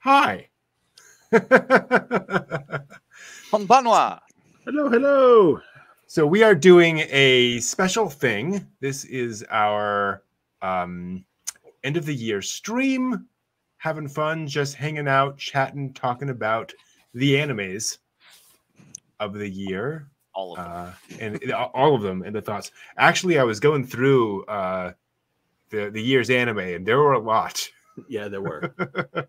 Hi. Konbanwa. Hello, hello. So we are doing a special thing. This is our um, end of the year stream, having fun, just hanging out, chatting, talking about the animes of the year, All of them. uh, and all of them and the thoughts. Actually, I was going through uh, the the year's anime, and there were a lot. Yeah, there were.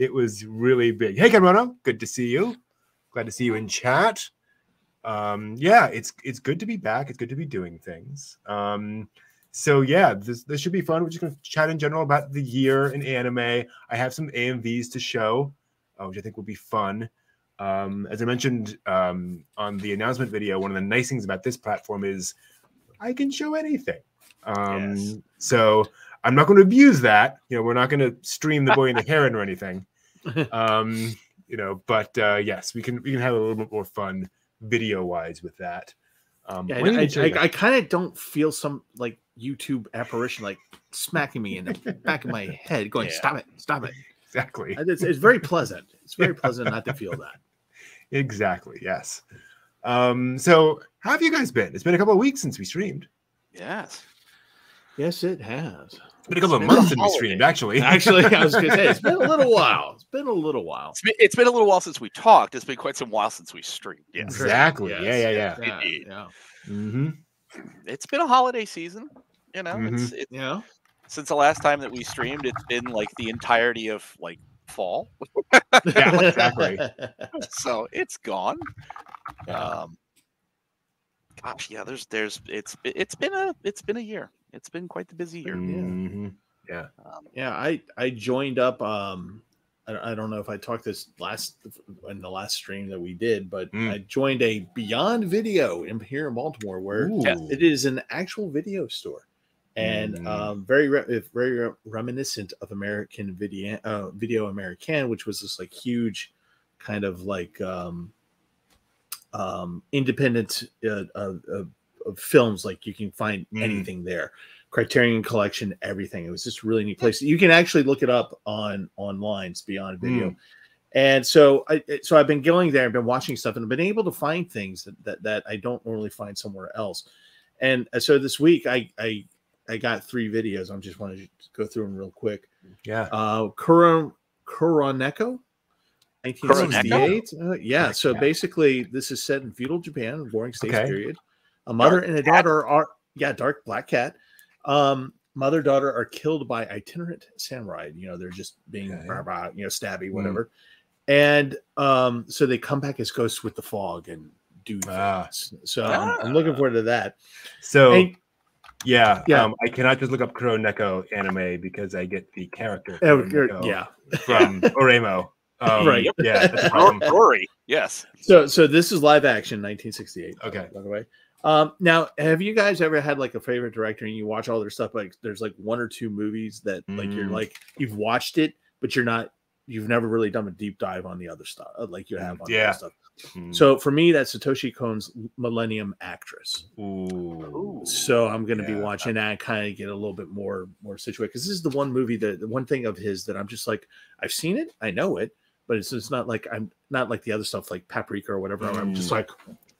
it was really big. Hey, Cameron, good to see you. Glad to see you in chat. Um, yeah, it's it's good to be back. It's good to be doing things. Um, so yeah, this this should be fun. We're just gonna chat in general about the year in anime. I have some AMVs to show, uh, which I think will be fun. Um, as I mentioned um, on the announcement video, one of the nice things about this platform is I can show anything. Um, Yes. So I'm not going to abuse that. You know, we're not going to stream the boy and the heron or anything. Um, you know, but uh, yes, we can we can have a little bit more fun video wise with that. Um, Yeah, why don't I, I. I kind of don't feel some like YouTube apparition like smacking me in the back of my head, going, Yeah. "Stop it, stop it." exactly, It's, it's very pleasant. It's very pleasant not to feel that. exactly, yes. Um, so how have you guys been? It's been a couple of weeks since we streamed. Yes. Yes, it has. It's been a couple of been a months since we holiday. streamed, actually. Actually, I was gonna say it's been a little while. It's been a little while. It's been, it's been a little while since we talked. It's been quite some while since we streamed. Yes. exactly. Yes. Yeah, yeah, yeah. Yeah, Indeed. yeah. Mm-hmm. It's been a holiday season. You know, it's, it, Yeah. since the last time that we streamed, it's been like the entirety of like fall. Yeah, exactly. so it's gone. Um, gosh, yeah. There's, there's, it's, it's been a, it's been a year. It's been quite the busy year. Mhm. Um, Yeah, I I joined up. Um, I, I don't know if I talked this last in the last stream that we did, but Mm. I joined a Beyond Video in here in Baltimore, where Ooh. it is an actual video store, and Mm. um, very re- it's very re- reminiscent of American Video uh, Video American, which was this like huge kind of like um, um, independent uh, of, of, of films. Like you can find Mm. anything there. Criterion Collection, everything. It was just really neat place. You can actually look it up on online. It's Beyond Video. And so, I so I've been going there. I've been watching stuff, and I've been able to find things that that, that I don't normally find somewhere else. And uh, so this week, I I I got three videos. I'm just want to go through them real quick. Yeah. Uh, Kuro Kuroneko, 1968. Uh, yeah. So basically, this is set in feudal Japan, Warring States Okay. period. A mother and a daughter are yeah, dark black cat. Um, mother daughter are killed by itinerant samurai. You know, they're just being Okay. rah, rah, you know stabby, Mm. whatever. And um, so they come back as ghosts with the fog and do things. Ah. So I'm, I'm looking forward to that. So And- yeah, Yeah. Um, I cannot just look up Kuro Neko anime because I get the character Oh, yeah. from Oreimo. Um, Right. Yeah. That's a problem. Rory, yes. So so this is live action, 1968. Okay. By the way. Um, now, have you guys ever had like a favorite director and you watch all their stuff? Like, there's like one or two movies that like you're Mm. like you've watched it, but you're not, you've never really done a deep dive on the other stuff, uh, like you have on the Yeah. other stuff. Mm. So for me, that's Satoshi Kon's Millennium Actress. Ooh. So I'm going to be watching that, kind of get a little bit more more situated because this is the one movie that the one thing of his that I'm just like I've seen it, I know it, but it's it's not like I'm not like the other stuff like Paprika or whatever. I'm just Mm. like,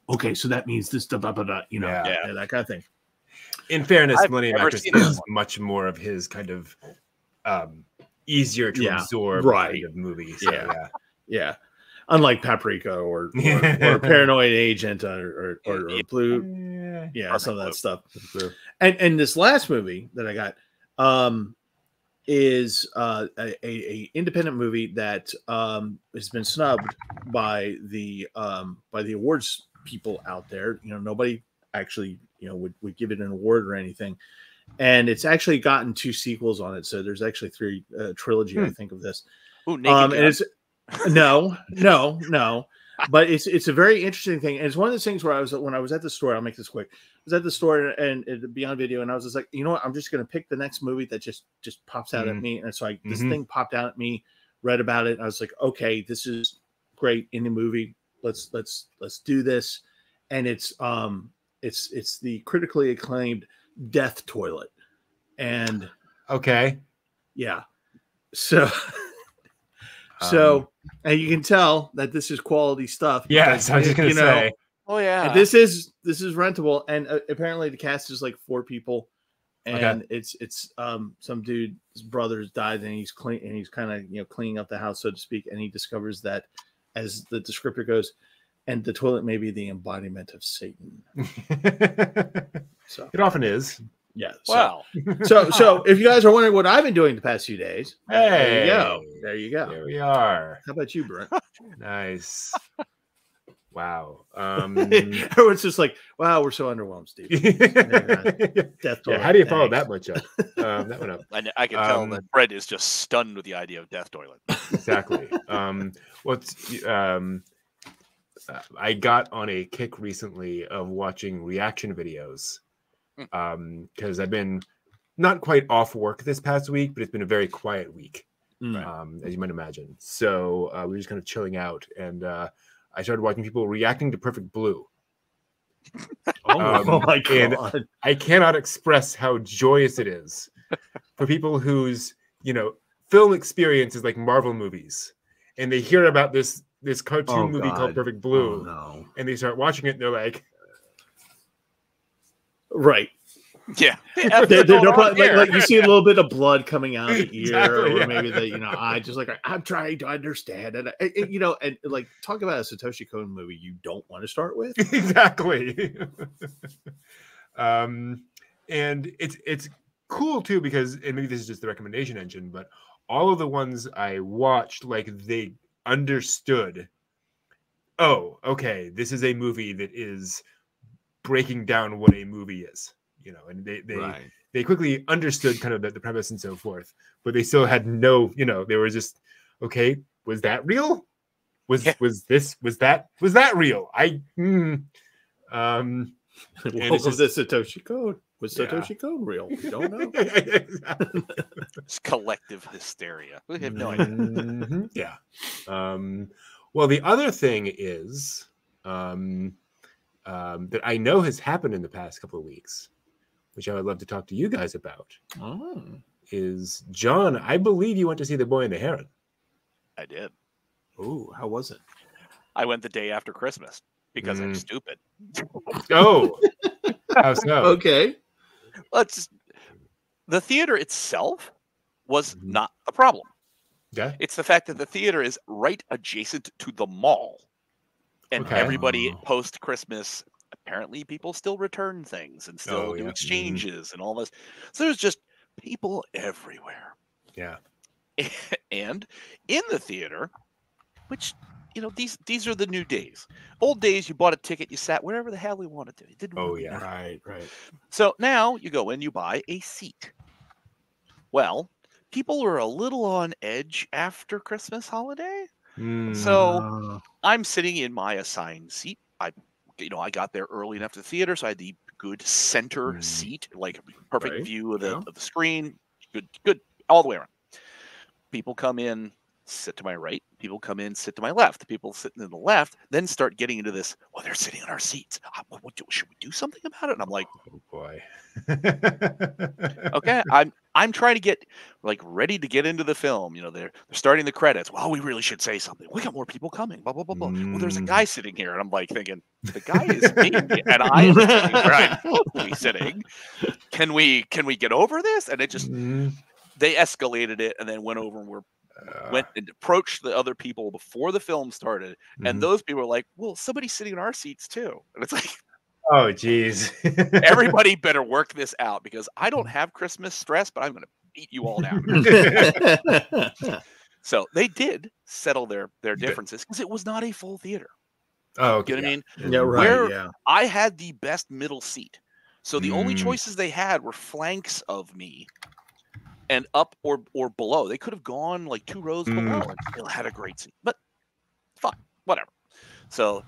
okay, so that means this, da, da, da, da, you know, Yeah. yeah, that kind of thing. In fairness, I've Millennium Actress seen that is one. much more of his kind of um, easier to Yeah, absorb right. kind of movie. So, Yeah. yeah. Yeah, unlike Paprika or or, or Paranoid Agent or or, or, or Blue, yeah, some of that stuff. And and this last movie that I got um is uh a, a, independent movie that um has been snubbed by the um by the awards people out there you know nobody actually you know would, would give it an award or anything and it's actually gotten two sequels on it so there's actually three uh, trilogy i Hmm. think of this Ooh, Naked um, and it's no, no, no. But it's it's a very interesting thing. And it's one of those things where I was when I was at the store. I'll make this quick. I was at the store and it Beyond Video, and I was just like, you know what? I'm just gonna pick the next movie that just just pops out at Mhm. me. And so I this Mhm. thing popped out at me. Read about it. And I was like, okay, this is great indie movie. Let's let's let's do this. And it's um it's it's the critically acclaimed Death Toilet. And Okay. yeah. So So, Um, and you can tell that this is quality stuff. yes, because, I was just gonna you know, say. Oh yeah. and this is this is rentable, and uh, apparently the cast is like four people, Okay. and it's it's um some dude's brother's died, and he's clean, and he's kind of you know cleaning up the house, so to speak, and he discovers that, as the descriptor goes, and the toilet may be the embodiment of Satan. So it often is. Yeah, so, wow. so so if you guys are wondering what I've been doing the past few days, there you go, there you go. There we are. How about you, Brent? Nice. Wow. Um, Everyone's just like, "Wow, we're so underwhelmed, Steve." Death yeah, how do you follow thanks. that much up? Um, that one up. I, I can tell Um, that Brent is just stunned with the idea of death toilet. exactly. Um, what's um, uh, I got on a kick recently of watching reaction videos Hmm. um, because I've been not quite off work this past week, but it's been a very quiet week, Mm. um, as you might imagine. So uh, we are just kind of chilling out, and uh, I started watching people reacting to Perfect Blue. Oh, Um, oh my and- god! I cannot express how joyous it is for people whose you know film experience is like Marvel movies, and they hear about this this cartoon Oh, movie called Perfect Blue, Oh, no. and they start watching it, and they're like, Right. Yeah. On probably- like, like you see a little bit of blood coming out of the ear, Exactly, or yeah. maybe the you know eye. Just like I'm trying to understand, and, and- and, you know, and like talk about a Satoshi Kon movie you don't want to start with. exactly. um, and it's it's cool too because and maybe this is just the recommendation engine, but all of the ones I watched, like they understood. Oh, okay, this is a movie that is breaking down what a movie is, you know, and they they they quickly understood kind of the, the premise and so forth, but they still had no, you know, they were just okay. Was that real? Was Yeah. was this was that was that real? I mm, um Welcome it's to Satoshi Kon Was Yeah. Satoshi Kon real? We don't know. It's collective hysteria. We have no idea. Mhm, Yeah. Um, well, the other thing is um, um, that I know has happened in the past couple of weeks, which I would love to talk to you guys about. Oh. Is John? I believe you went to see The Boy and the Heron. I did. Ooh, how was it? I went the day after Christmas because I'm Mm. stupid. Oh, how so? Okay. Let's the theater itself was Mhm. not the problem. Yeah. It's the fact that the theater is right adjacent to the mall. And Okay. everybody post Christmas, apparently people still return things and still Oh, do yeah. Mhm. exchanges and all this. So there's just people everywhere. Yeah. and in the theater, which you know, these these are the new days. Old days you bought a ticket, you sat wherever the hell you wanted to. It didn't Oh, yeah. matter. Right. Right. So now you go in, you buy a seat. Well, people are a little on edge after Christmas holiday. Mm, So I'm sitting in my assigned seat. I, you know, I got there early enough to the theater, so I had the good center Mm. seat, like perfect Right, view of the yeah. of the screen. Good, good, all the way around. People come in, sit to my right. People come in, sit to my left. People sitting to the left then start getting into this. Well, they're sitting in our seats. Uh, What, what should we do something about it? And I'm like, oh boy. okay, I'm I'm trying to get like ready to get into the film. You know, they're they're starting the credits. Well, we really should say something. We got more people coming. Blah blah blah blah. Well, there's a Mm. guy sitting here, and I'm like thinking, the guy is me, and I am sitting where I'm be sitting. Can we can we get over this? And it just Mm, they escalated it, and then went over and were went and approached the other people before the film started, and mhm. those people were like, "Well, somebody's sitting in our seats too," and it's like. Oh, geez. Everybody better work this out because I don't have Christmas stress, but I'm going to beat you all down. So they did settle their their differences because it was not a full theater. oh, okay. You know what I mean? yeah. Right. Where- yeah. I had the best middle seat. So the only Mm. choices they had were flanks of me and up or or below. They could have gone like two rows Mm. below and still had a great seat. But fine, whatever. So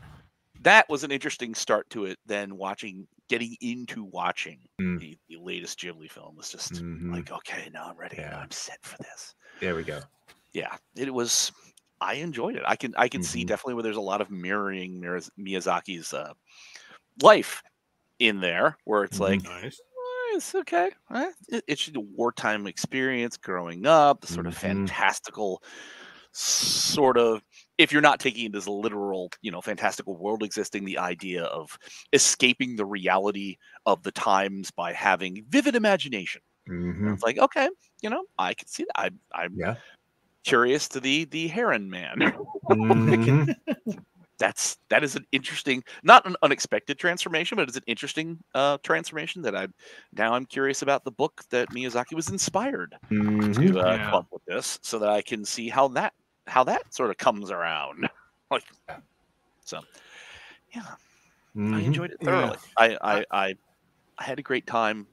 that was an interesting start to it. Then watching, getting into watching Mm. the, the latest Ghibli film was just Mhm. like, okay, now I'm ready. Yeah. I'm set for this. There we go. yeah it was i enjoyed it i can i can see Mhm. definitely where there's a lot of mirroring miyazaki's uh, life in there where it's Mhm. like Nice. "Eh, it's okay eh, it, it's just a wartime experience growing up the sort of Mhm. fantastical sort of if you're not taking it as a literal, you know, fantastical world existing, the idea of escaping the reality of the times by having vivid imagination. Mhm. It's like, okay, you know, I can see that. I, I'm Yeah. curious to the the Heron Man. Mhm. That's that is an interesting, not an unexpected transformation, but it's an interesting uh, transformation that I now I'm curious about the book that Miyazaki was inspired Mhm. to uh, Yeah. come up with this, so that I can see how that how that sort of comes around. like, so yeah, I Mhm. enjoyed it Yeah. thoroughly. I, I I I had a great time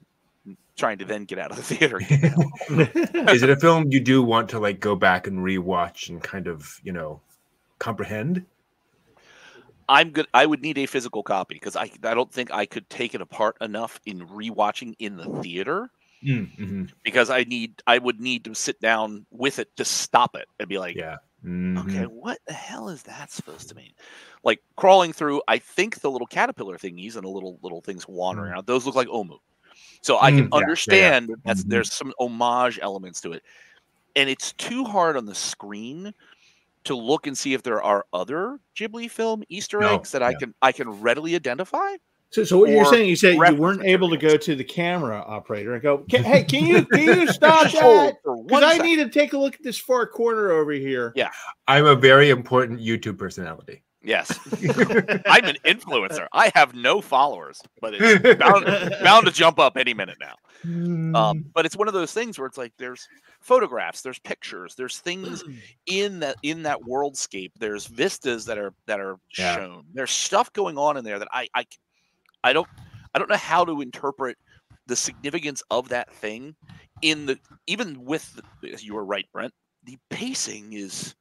trying to then get out of the theater. Is it a film you do want to like go back and rewatch and kind of, you know, comprehend? I'm good. I would need a physical copy because I I don't think I could take it apart enough in rewatching in the theater Mm-hmm. because I need I would need to sit down with it to stop it and be like, Yeah. Mhm. okay, what the hell is that supposed to mean? Like crawling through, I think the little caterpillar thingies and the little little things wandering Mm. around, those look like Omu. So I Mm, can yeah, yeah, yeah. understand that that's Mhm. there's some homage elements to it. And it's too hard on the screen to look and see if there are other Ghibli film Easter No, eggs that I can I can readily identify. So, so what you're saying, you said you weren't able to go to the camera operator and go, "Hey, can you can you stop Just that? Because I need to take a look at this far corner over here." Yeah. I'm a very important YouTube personality. Yes, I'm an influencer. I have no followers, but it's bound, bound to jump up any minute now. Mm. Um, but it's one of those things where it's like there's photographs, there's pictures, there's things in that in that worldscape. There's vistas that are that are Yeah. shown. There's stuff going on in there that I I I don't I don't know how to interpret the significance of that thing in the even with the, you were right, Brent. The pacing is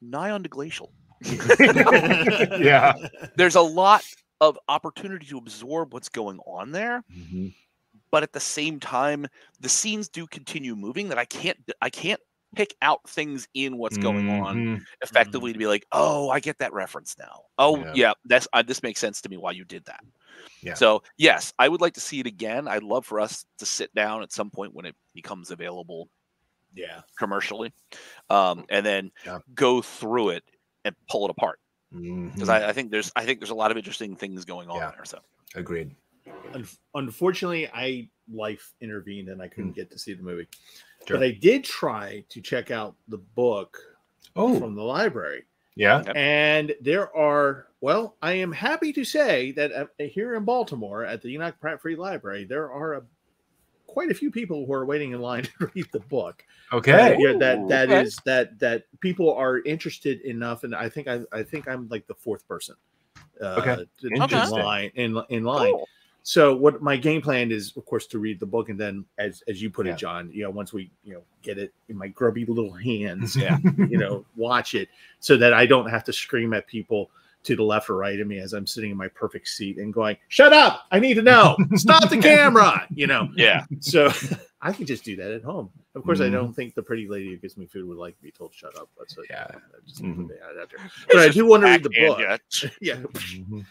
nigh on to glacial. yeah. There's a lot of opportunity to absorb what's going on there Mhm. but at the same time the scenes do continue moving that i can't i can't pick out things in what's going on Mhm. effectively to be like oh i get that reference now oh Yeah. yeah, that's uh, this makes sense to me why you did that Yeah. so yes i would like to see it again i'd love for us to sit down at some point when it becomes available yeah. commercially um, and then Yeah. go through it and pull it apart because Mhm. I, I think there's i think there's a lot of interesting things going on Yeah. there so Agreed. Un- unfortunately, I life intervened and I couldn't get to see the movie. Sure. But I did try to check out the book Oh, from the library. yeah. And there are, well, I am happy to say that uh, here in Baltimore at the Enoch Pratt Free Library, there are a, quite a few people who are waiting in line to read the book. Okay. Uh, yeah, that Ooh, that okay. is that that people are interested enough, and I think I I think I'm like the fourth person. Uh, Okay. to- to- in line in in line. Cool. So what my game plan is, of course, to read the book, and then as as you put Yeah. it, John, you know, once we you know get it in my grubby little hands, Yeah. you know, watch it so that I don't have to scream at people to the left or right of me as I'm sitting in my perfect seat and going, "Shut up! I need to know. Stop the camera!" You know. yeah So I can just do that at home. Of course, I Mhm. don't think the pretty lady who gives me food would like to be told "shut up." But so Yeah. I just Mhm. out there. But I do want to read the book. Ya. Yeah, Mhm.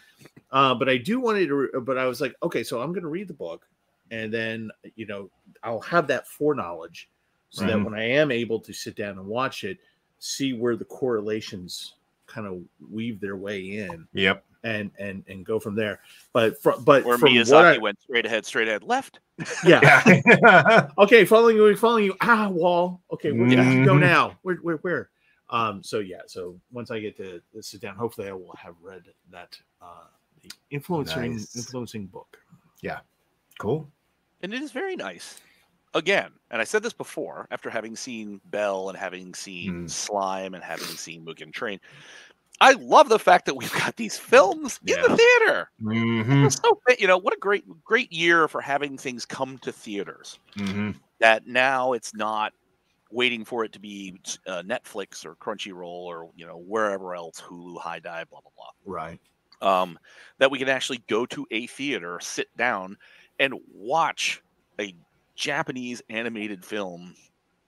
Uh, but I do want to. re- But I was like, okay, so I'm going to read the book, and then you know I'll have that foreknowledge, so that when I am able to sit down and watch it, see where the correlations kind of weave their way in, Yep. and and and go from there. But fr- but Where from Miyazaki what I, went straight ahead, straight ahead, left. yeah, Yeah. okay, following you, following you. Ah, wall. Okay, where did you go Mhm. now? Where, where, where? Um. So yeah. So once I get to sit down, hopefully I will have read that uh, the influencing Nice. influencing book. Yeah, cool. And it is very nice. Again, and I said this before, after having seen Belle and having seen Mm. Slime and having seen Mugen Train, I love the fact that we've got these films in the theater. Mhm. So you know what a great great year for having things come to theaters. Mhm. That now it's not waiting for it to be uh, Netflix or Crunchyroll or you know wherever else Hulu, HIDIVE, blah blah blah. Right. Um, that we can actually go to a theater, sit down, and watch a Japanese animated film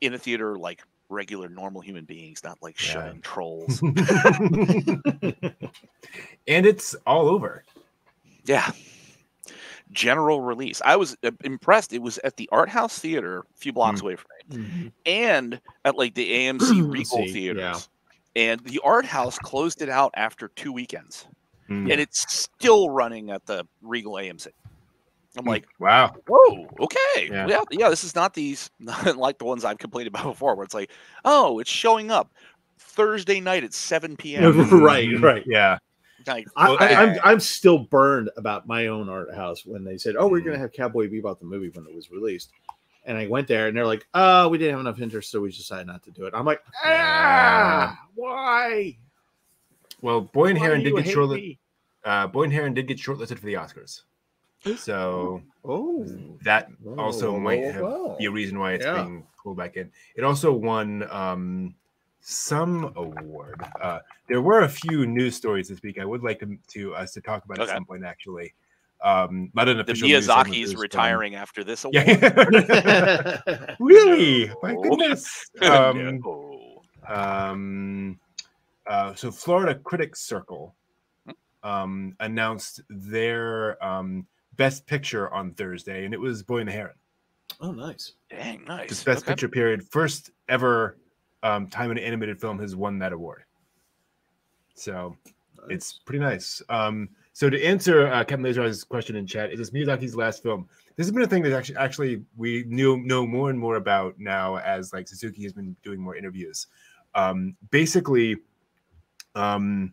in a theater like regular normal human beings, not like Yeah. shunning trolls. and it's all over. yeah. general release. I was uh, impressed. It was at the Art House Theater, a few blocks away from me, Mhm. and at like the AMC Regal theaters. yeah. And the Art House closed it out after two weekends, Mm. and it's still running at the Regal AMC. I'm like, wow. whoa, okay, Yeah. yeah, yeah. This is not these not like the ones I've complained about before, where it's like, oh, it's showing up Thursday night at 7 p.m. Right, right. Yeah. like, I, I, I'm I'm still burned about my own art house when they said, "Oh, we're Mm. going to have Cowboy Bebop the movie when it was released," and I went there and they're like, "Oh, we didn't have enough interest, so we decided not to do it." I'm like, "Ah, why? Well, Boy and Why Heron did you get hate me?" Uh, Boy and Heron did get shortlisted for the Oscars. So Oh, that also Oh, might have wow. be a reason why it's Yeah. being pulled back in. It also won um, some award. Uh, there were a few news stories this week. I would like to, to us to talk about at some point. Actually, um, not an the official. news segment, Miyazaki's there's, retiring after this award. Yeah. really? My goodness. Um, No. um, uh, so Florida Critics Circle um, announced their um, best picture on Thursday, and it was Boy and the Heron. oh, nice. Dang, nice. This best Okay. picture period, first ever um, time an animated film has won that award. So it's pretty nice. Um, so to answer uh, Captain Laser's question in chat, is this Miyazaki's last film? This has been a thing that actually actually we knew know more and more about now as like Suzuki has been doing more interviews. Um, basically, um,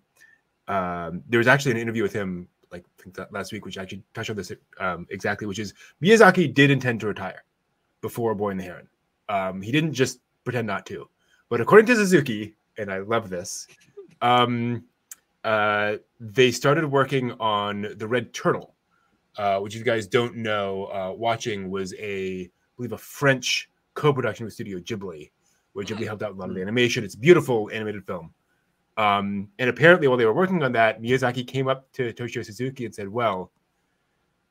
um, there was actually an interview with him like I think that last week, which actually touched on this um, exactly, which is Miyazaki did intend to retire before Boy in the Heron. Um, he didn't just pretend not to, but according to Suzuki, and I love this, um, uh, they started working on the Red Turtle, uh, which if you guys don't know, uh, watching was a, I believe, a French co-production with Studio Ghibli, where Ghibli helped out with a lot of the animation. It's a beautiful animated film. Um, and apparently, while they were working on that, Miyazaki came up to Toshio Suzuki and said, "Well,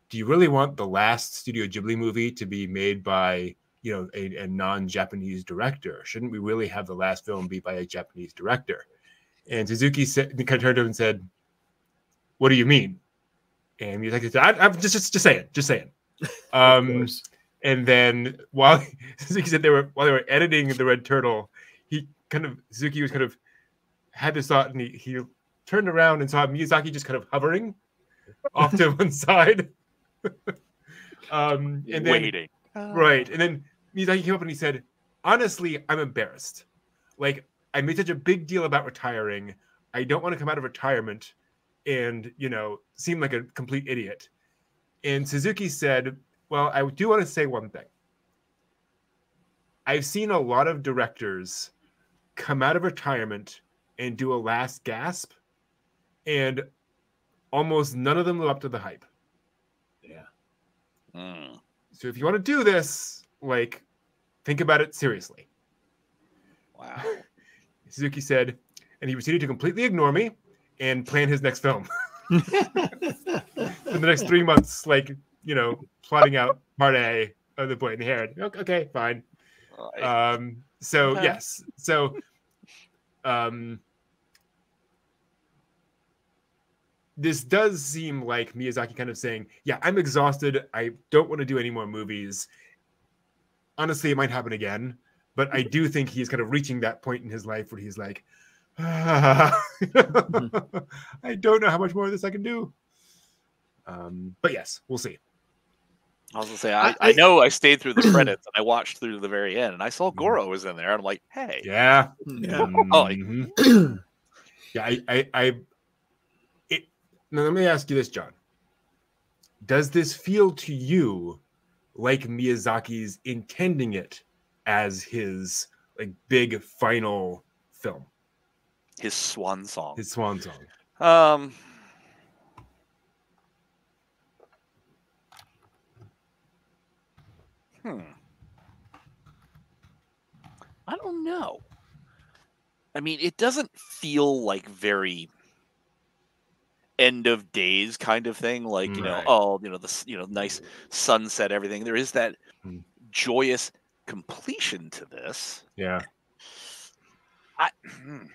do you really want the last Studio Ghibli movie to be made by you know a, a non-Japanese director? Shouldn't we really have the last film be by a Japanese director?" And Suzuki said, kind of turned to him and said, "What do you mean?" And Miyazaki said, I, "I'm just, just just saying, just saying." Um, and then while Suzuki said they were while they were editing the Red Turtle, he kind of Suzuki was kind of had this thought and he, he turned around and saw Miyazaki just kind of hovering off to one side. um, and then waiting. right, and then Miyazaki came up and he said, "Honestly, I'm embarrassed. Like I made such a big deal about retiring. I don't want to come out of retirement and you know seem like a complete idiot." And Suzuki said, "Well, I do want to say one thing. I've seen a lot of directors come out of retirement and do a last gasp, and almost none of them live up to the hype. Yeah. Mm. So if you want to do this, like, think about it seriously. Wow. Suzuki said, and he proceeded to completely ignore me and plan his next film for the next three months, like, you know, plotting out part A of the boy in the hair. Okay, okay, fine. Right. Um, so Okay. yes, so um, this does seem like Miyazaki kind of saying, "Yeah, I'm exhausted. I don't want to do any more movies." Honestly, it might happen again, but I do think he's kind of reaching that point in his life where he's like, "Ah, "I don't know how much more of this I can do." Um, but yes, we'll see. I was gonna say I- I, I, know I stayed through the credits and I watched through to the very end and I saw Goro was in there and I'm like, hey, Yeah. yeah. Oh, like- Mhm. yeah, I, I, I, it. Now let me ask you this, John. Does this feel to you like Miyazaki's intending it as his like big final film, his swan song. his swan song? Um, hmm. I don't know. I mean, it doesn't feel like very end of days kind of thing. Like you know, Right. oh, you know, the you know, nice sunset, everything. There is that Hmm. joyous completion to this. Yeah, I hmm.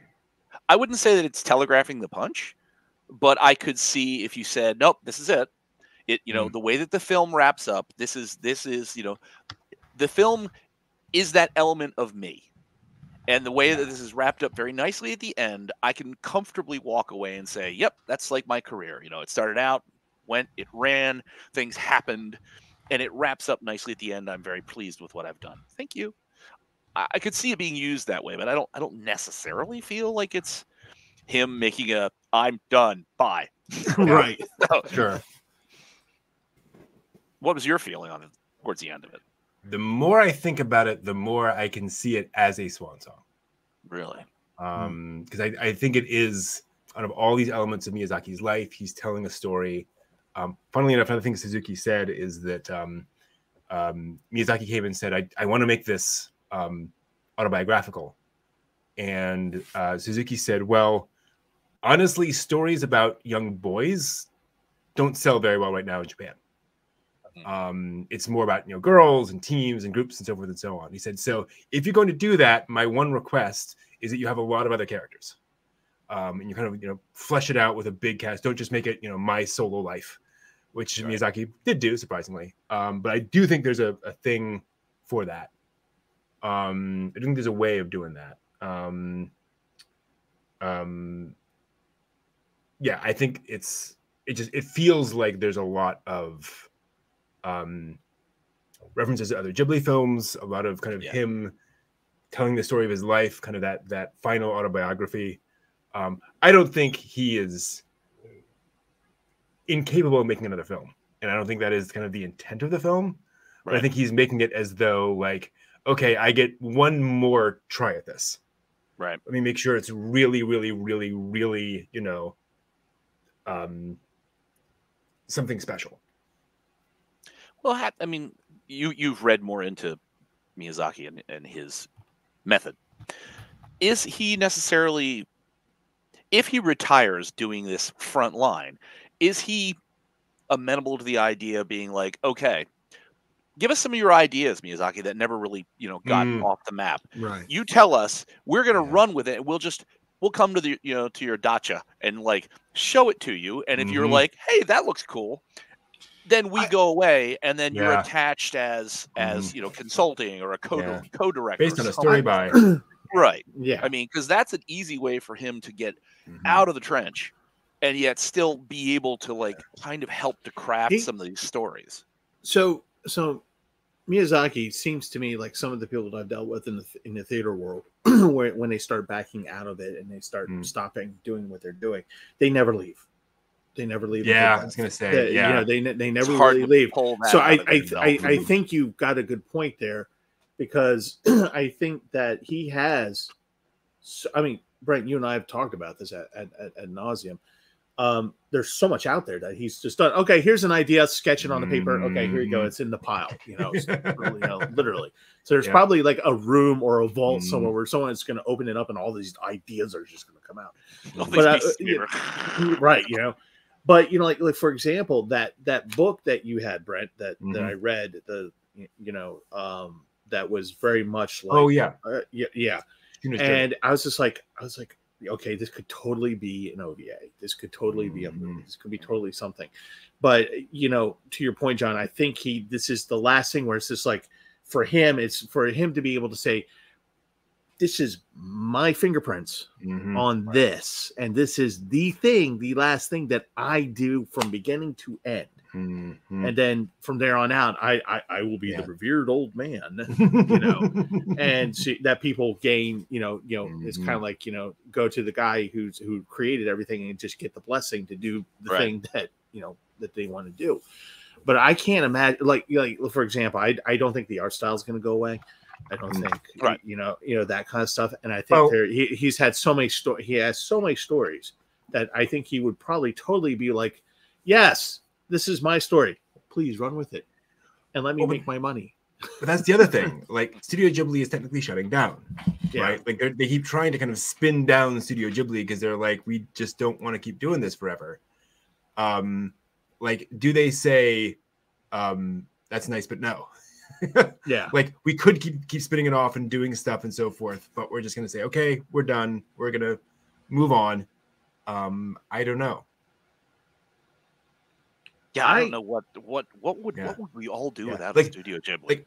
I wouldn't say that it's telegraphing the punch, but I could see if you said, "Nope, this is it." It you know Mm. the way that the film wraps up. This is this is you know the film is that element of me. And the way that this is wrapped up very nicely at the end, I can comfortably walk away and say, "Yep, that's like my career." You know, it started out, went, it ran, things happened, and it wraps up nicely at the end. I'm very pleased with what I've done. Thank you. I, I could see it being used that way, but I don't. I don't necessarily feel like it's him making a "I'm done, bye." right. Sure. What was your feeling on it towards the end of it? The more I think about it, the more I can see it as a swan song. Really? um because I, I think it is out of all these elements of miyazaki's life he's telling a story um funnily enough another thing suzuki said is that um, um miyazaki came and said i, I want to make this um autobiographical and uh suzuki said well honestly stories about young boys don't sell very well right now in japan um it's more about you know girls and teams and groups and so forth and so on. He said so if you're going to do that my one request is that you have a lot of other characters um, and you kind of you know flesh it out with a big cast. Don't just make it you know my solo life which Right. miyazaki did do surprisingly. Um, but i do think there's a, a thing for that. Um, i think there's a way of doing that. Um, um, yeah i think it's it just it feels like there's a lot of um, references to other ghibli films a lot of kind of Yeah. him telling the story of his life, kind of that that final autobiography. Um, I don't think he is incapable of making another film, and I don't think that is kind of the intent of the film. But I think he's making it as though like, okay, I get one more try at this. Right. Let me make sure it's really, really, really, really, you know, um, something special. Well, I mean, you you've read more into Miyazaki and, and his method. Is he necessarily, if he retires doing this front line, is he amenable to the idea of being like, okay, give us some of your ideas, Miyazaki, that never really, you know, got Mm. off the map. Right. You tell us, we're gonna Yeah. run with it, and we'll just we'll come to the you know to your dacha and like show it to you. And if you're Mhm. like, hey, that looks cool, then we I- go away, and then you're attached as as you know consulting or a co Yeah. co-director Based on a story by right? Yeah. I mean, because that's an easy way for him to get Mhm. out of the trench, and yet still be able to like kind of help to craft He- some of these stories. So so Miyazaki seems to me like some of the people that I've dealt with in the in the theater world, where when they start backing out of it and they start Mm. stopping doing what they're doing, they never leave. They never leave. Yeah, I was gonna say, They- yeah. you know, they they never it's really leave. So I I, I I think you've got a good point there, because I think that he has. So, I mean, Brent, you and I have talked about this at at, at, at nauseum. Um, there's so much out there that he's just done. Okay, here's an idea, sketch it on the paper. Okay, here you go. It's in the pile. You know, it's literally, you know, literally. So there's Yeah. probably like a room or a vault Mhm. somewhere where someone's going to open it up and all these ideas are just going to come out All these But, uh, pieces of yeah, right you know but you know like like for example that that book that you had brent that that Mhm. i read the you know um that was very much like oh yeah, uh, yeah yeah. And i was just like i was like okay this could totally be an ova this could totally be a movie. Mhm. this could be totally something. But you know to your point john i think he this is the last thing where it's just like for him it's for him to be able to say this is my fingerprints Mhm. on this and this is the thing the last thing that i do from beginning to end Mhm. and then from there on out i i, I will be Yeah. the revered old man you know, and see that people gain you know you know it's Mhm. kind of like you know go to the guy who's who created everything and just get the blessing to do the Right. thing that you know that they want to do but i can't imagine like like for example i i don't think the art style is going to go away I don't Mm. think, Right. you know, you know that kind of stuff. And I think Well- there, he, he's had so many stories. He has so many stories that I think he would probably totally be like, "Yes, this is my story. Please run with it, and let me Well, make my money." But that's the other thing. Like Studio Ghibli is technically shutting down, Yeah. right? Like they keep trying to kind of spin down Studio Ghibli because they're like, we just don't want to keep doing this forever. Um, like, do they say, um, that's nice, but no? Yeah. like we could keep keep spinning it off and doing stuff and so forth, but we're just gonna say, okay, we're done. We're gonna move on. Um, I don't know. Yeah, I, I- don't know what what what would Yeah. what would we all do Yeah. without Like- a Studio Ghibli?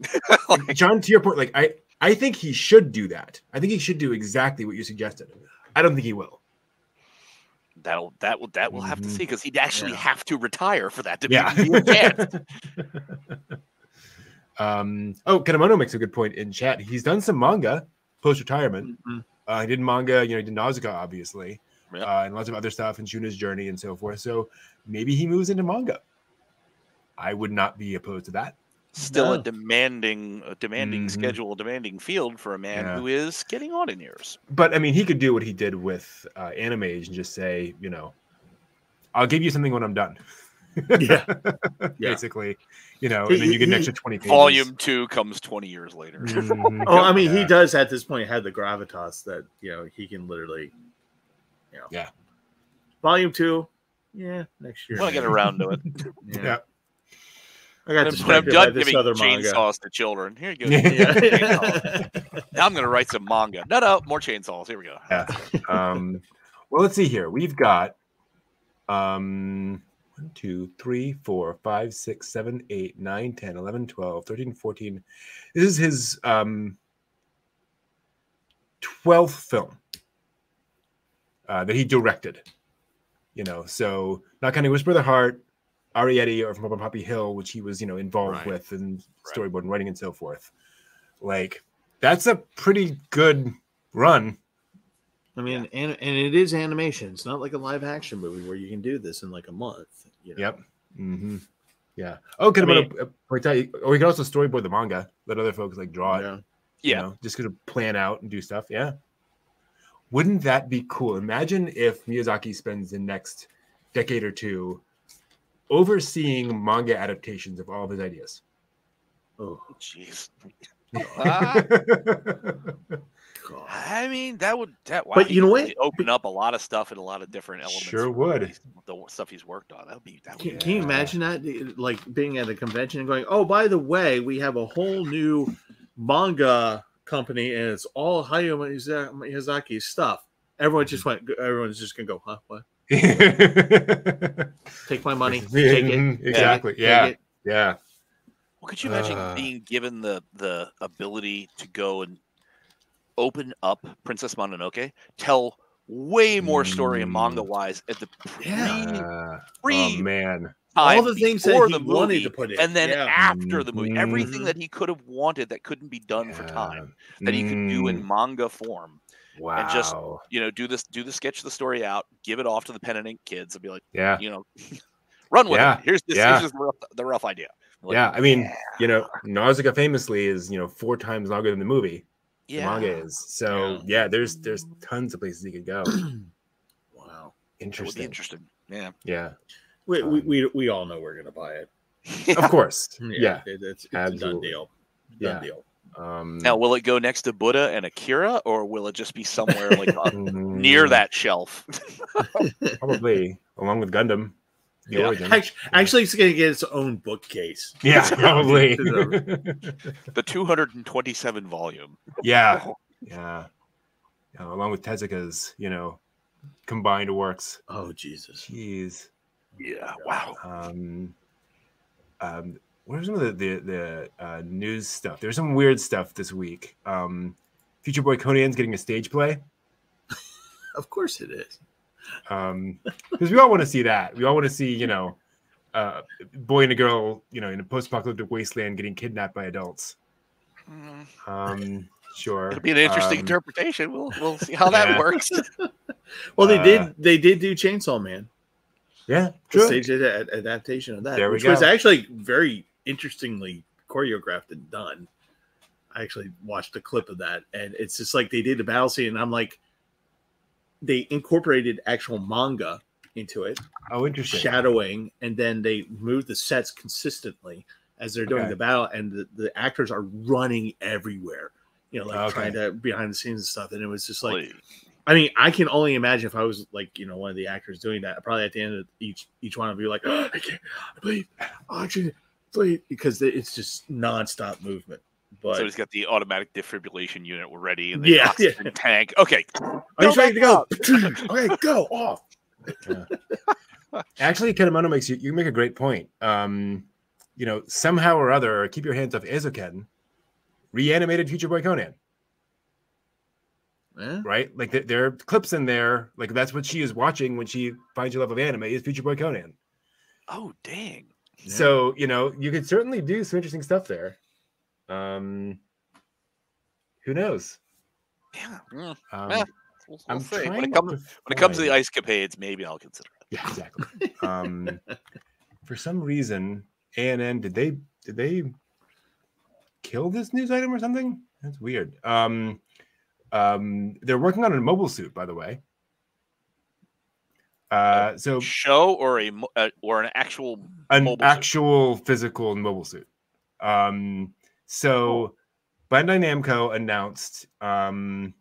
like- Like, John, to your point, like I, I think he should do that. I think he should do exactly what you suggested. I don't think he will. That'll that will that we'll have to Mhm. see because he'd actually Yeah. have to retire for that to Yeah. be a chance. um. Oh, Kanemono makes a good point in chat. He's done some manga post retirement. Mhm. Uh, he did manga. You know, he did Nausicaa, obviously, Yeah. uh, and lots of other stuff, and Shuna's journey and so forth. So maybe he moves into manga. I would not be opposed to that. Still a demanding, a demanding Mhm. schedule, a demanding field for a man Yeah. who is getting on in years. But I mean, he could do what he did with uh, Animage and just say, you know, I'll give you something when I'm done. Yeah. Yeah. basically, you know, and then you get an he- extra twenty pages. Volume two comes twenty years later. Mhm. Oh, I mean, he does at this point have the gravitas that you know he can literally, you know. Yeah. Volume two, yeah, next year. when I get around to it, Yeah. Yeah. I got when I'm distracted by done this giving other manga. chainsaws to children. Here you go. Yeah. Now I'm going to write some manga. No, no, more chainsaws. Here we go. Yeah. um, well, let's see here. We've got um, 1, 2, 3, 4, 5, 6, 7, 8, 9, 10, 11, 12, 13, 14. This is his um, 12th film uh, that he directed. You know, so not kind of Whisper of the Heart, Arrietty, or from Up on Poppy Hill, which he was, you know, involved Right. with and storyboard and writing and so forth. Like, that's a pretty good run. I mean, and, and it is animation. It's not like a live action movie where you can do this in like a month. You know? Yep. Mm-hmm. Yeah. Oh, could I have been a, a point out, or you could also storyboard the manga. Let other folks like draw it. Yeah. You know, just gonna plan out and do stuff. Yeah. Wouldn't that be cool? Imagine if Miyazaki spends the next decade or two overseeing manga adaptations of all of his ideas. Oh, Jeez. God. I mean, that would that. Wow, But you know what? Open up a lot of stuff and a lot of different elements. Sure would. The stuff he's worked on. That would be. That would Can, be can you imagine that? Like being at a convention and going, "Oh, by the way, we have a whole new manga company, and it's all Hayao Miyaza- Miyazaki's stuff." Everyone just went. Everyone's just gonna go, "Huh? What? Take my money, take it." Mhm, take Exactly. it, take Yeah. it." Yeah. Well, could you imagine Uh. being given the the ability to go and open up Princess Mononoke, tell way more story and manga Mm. wise at the pre, Yeah. Pre oh man. All the things that he the wanted to put in, and then yeah. after the movie, everything Mhm. that he could have wanted that couldn't be done for time that he could do in Mm, manga form. Wow. and just- You know, do this, do the sketch the story out, give it off to the pen and ink kids, and be like, yeah. you know, run with Yeah, it. Here's this, yeah. here's this rough, the rough idea. Like, yeah. I mean, you know, Nausicaa famously is, you know, four times longer than the movie. The yeah, manga is. So yeah, there's there's tons of places he could go. wow. that would be Interesting. interesting. Yeah, Yeah. We, we, Um, we, we all know we're gonna buy it. Of course. Yeah. it- it's, it's a done deal. Done Yeah. deal. Um Now, will it go next to Buddha and Akira, or will it just be somewhere like uh, near that shelf? Probably along with Gundam. The Yeah. origin. Actually, actually, it's gonna get its own bookcase. Yeah, probably. the 227 volume. yeah. Yeah. Yeah, along with Tezuka's, you know, combined works. Oh Jesus! Jeez. Yeah. Wow. Um, um, what are some of the the, the uh, news stuff? There's some weird stuff this week. Um, Future Boy Conan's getting a stage play. Of course it is. Um, because we all want to see that. We all want to see, you know, uh, boy and a girl, you know, in a post-apocalyptic wasteland getting kidnapped by adults. Mm, Um, sure. It'll be an interesting Um, interpretation. We'll we'll see how that works. Well, they Uh, did. They did do Chainsaw Man. Yeah, The true. stage ad- adaptation of that, There we which was actually very interestingly choreographed and done. I actually watched a clip of that, and it's just like they did the battle scene, and I'm like, they incorporated actual manga into it, Oh, interesting. shadowing, and then they moved the sets consistently as they're doing Okay. the battle, and the, the actors are running everywhere, you know, like Okay. trying to behind the scenes and stuff. And it was just like, Like, I mean, I can only imagine if I was like, you know, one of the actors doing that. Probably at the end of each each one, I'd be like, oh, I can't, I believe, oxygen, please, because it's just nonstop movement. But so he's got the automatic defibrillation unit ready and the Yeah, oxygen tank. Okay. are you ready to go? okay, go off. Actually, Kenemono makes you you make a great point. Um, you know, somehow or other, keep your hands off Eizouken, reanimated Future Boy Conan, Eh? right? Like there, there are clips in there, like that's what she is watching when she finds your love of anime is Future Boy Conan. Oh dang! Yeah. So you know, you could certainly do some interesting stuff there. Um, who knows? Yeah, Um, Yeah, we'll, we'll I'm see. When it comes to when it comes to the ice capades, maybe I'll consider it. Yeah, exactly. um, for some reason, ANN did they did they kill this news item or something? That's weird. Um, um, they're working on a mobile suit, by the way. Uh, so Show or a uh, or an actual an mobile suit. actual physical mobile suit. Um, so Bandai Namco announced. Um,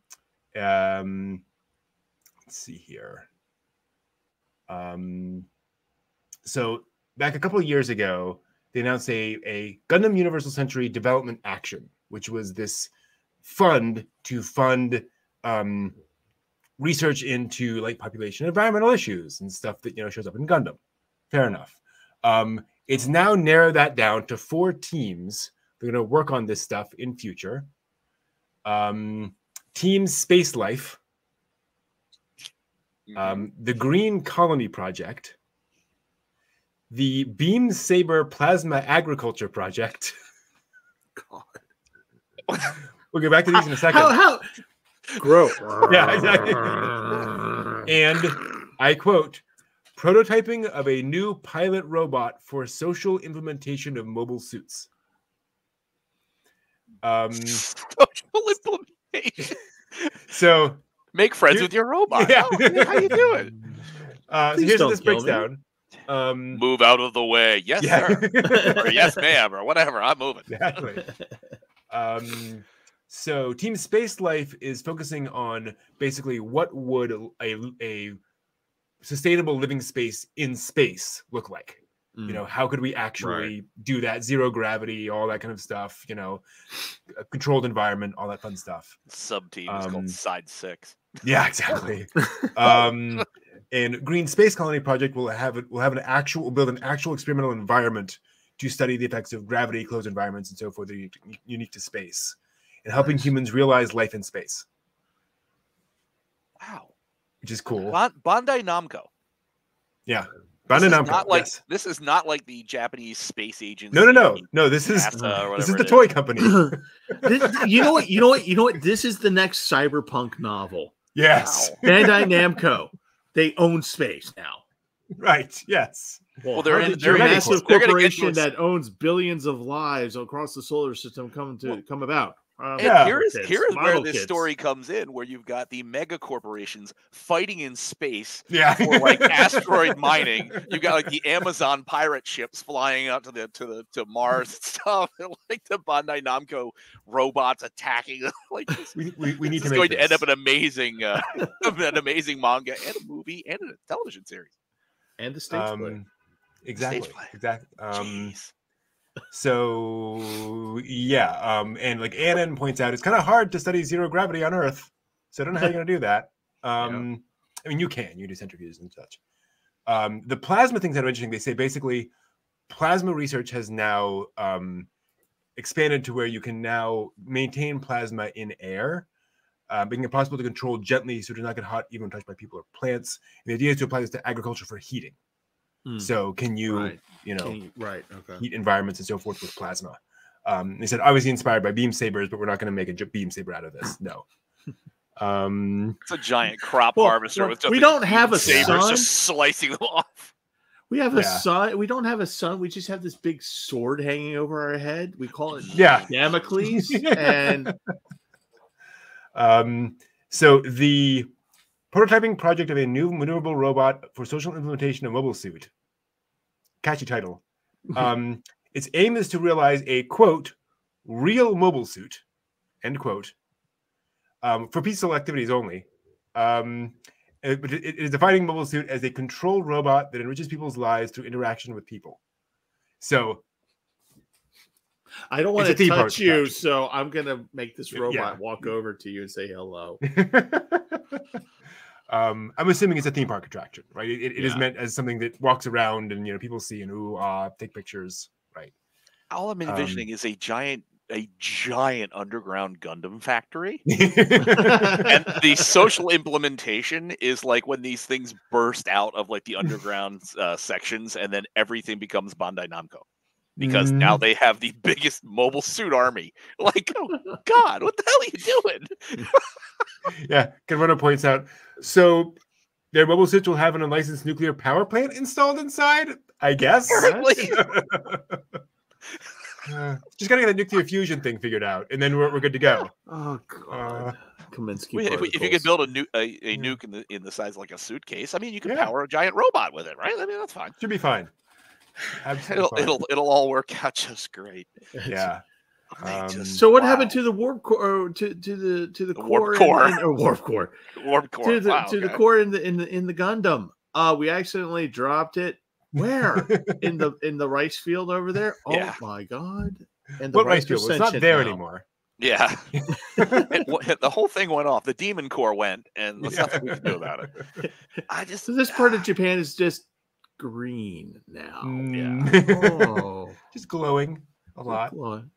um, let's see here. Um, so back a couple of years ago, they announced a a Gundam Universal Century development action, which was this fund to fund um, research into like population environmental issues and stuff that you know shows up in Gundam. Fair enough. Um, it's now narrowed that down to four teams. They're going to work on this stuff in future. Um, Team Space Life, Mhm. um, the Green Colony Project, the Beam Saber Plasma Agriculture Project. God. We'll get back to these in a second. How how grow? Yeah, exactly. And I quote, prototyping of a new pilot robot for social implementation of mobile suits. Um, Social implementation. so, Make friends with your robot. Yeah. Oh, how you doing? uh, so here's how don't this breaks kill down. Um, Move out of the way. Yes, yeah. sir. Or yes, ma'am, or whatever. I'm moving. exactly. Um, so Team Space Life is focusing on basically what would a, a sustainable living space in space look like. Mm. You know, how could we actually do that? Zero gravity, all that kind of stuff. You know, a controlled environment, all that fun stuff. Sub team is Um, called Side Six. Yeah, exactly. um, and Green Space Colony Project will have it will have an actual will build an actual experimental environment to study the effects of gravity, closed environments, and so forth that are unique- to space, and helping Nice. humans realize life in space, Wow. which is cool. Bandai Namco. Yeah, This Bandai is not like yes. this is not like the Japanese space agency. No, no, no, no. This is this is the it toy company. This- you know what? You know what? You know what? This is the next cyberpunk novel. Yes, Wow. Bandai Namco. They own space now. right. Yes. Well, they're how in- they're your in- massive they're corporation to that owns billions of lives across the solar system come to Well, come about. Um, And Yeah. here is kids, here is where this kids. story comes in, where you've got the mega corporations fighting in space Yeah. for like asteroid mining. You've got like the Amazon pirate ships flying out to the to the to Mars and stuff, and like the Bandai Namco robots attacking. like this, we, we, we need this to is make going to end up this. an amazing uh, an amazing manga and a movie and a television series. and the stage play. um, exactly. play. Exactly. Um, Jeez. So yeah, um, and like Annan points out, it's kind of hard to study zero gravity on Earth. So I don't know how you're gonna do that. Um, I mean, you can, you do centrifuges and such. Um, the plasma thing's kind of interesting. They say basically, plasma research has now um, expanded to where you can now maintain plasma in air, uh, making it possible to control gently so it does not get hot even when touched by people or plants. And the idea is to apply this to agriculture for heating. Hmm. So can you, right. you know, Can you- right. Okay. heat environments and so forth with plasma. Um, they said obviously inspired by beam sabers, but we're not going to make a j- beam saber out of this. No. Um, It's a giant crop Well, harvester well, with just we don't have a sabers sun. just slicing them off. We have a sun. We don't have a sun. We just have this big sword hanging over our head. We call it yeah. Damocles. and Um, so the prototyping project of a new maneuverable robot for social implementation of mobile suit. Catchy title. Um, its aim is to realize a quote real mobile suit end quote um, for peaceful activities only. Um, it, but it- is defining mobile suit as a controlled robot that enriches people's lives through interaction with people. So I don't want to touch you, touch. so I'm gonna make this Yeah. robot walk over to you and say hello. Um, I'm assuming it's a theme park attraction, right? It, it- it is Yeah. meant as something that walks around and you know people see and ooh ah take pictures, right? All I'm Um, envisioning is a giant, a giant underground Gundam factory. and and the social implementation is like when these things burst out of like the underground uh, sections and then everything becomes bandai namco because Mm-hmm. now they have the biggest mobile suit army like oh god what the hell are you doing yeah, Conrado points out. So their mobile suits will have an unlicensed nuclear power plant installed inside. I guess. Apparently. Uh, just gotta get that nuclear fusion thing figured out, and then we're, we're good to go. Oh God, Kaminsky. If, we- if you could build a, nu- a, a Yeah. nuke in the in the size of like a suitcase i mean you can Yeah. power a giant robot with it right i mean that's fine Should be fine. Absolutely it'll fine. it'll it'll all work out just great yeah. Um, just- So what wow. happened to the warp core? Or to to the to the, The core? warp in- core. in- or warp core. warp core To the wow, to the core in the in the in the Gundam. Uh, we accidentally dropped it. Where in the in the rice field over there? Oh Yeah. my god! And the what rice field? was It's not there now. anymore. Yeah. It wa- the whole thing went off. The demon core went, and there's nothing we can do about it. I just So this part of Japan is just green now. Mm. Oh, just glowing a lot. Lord.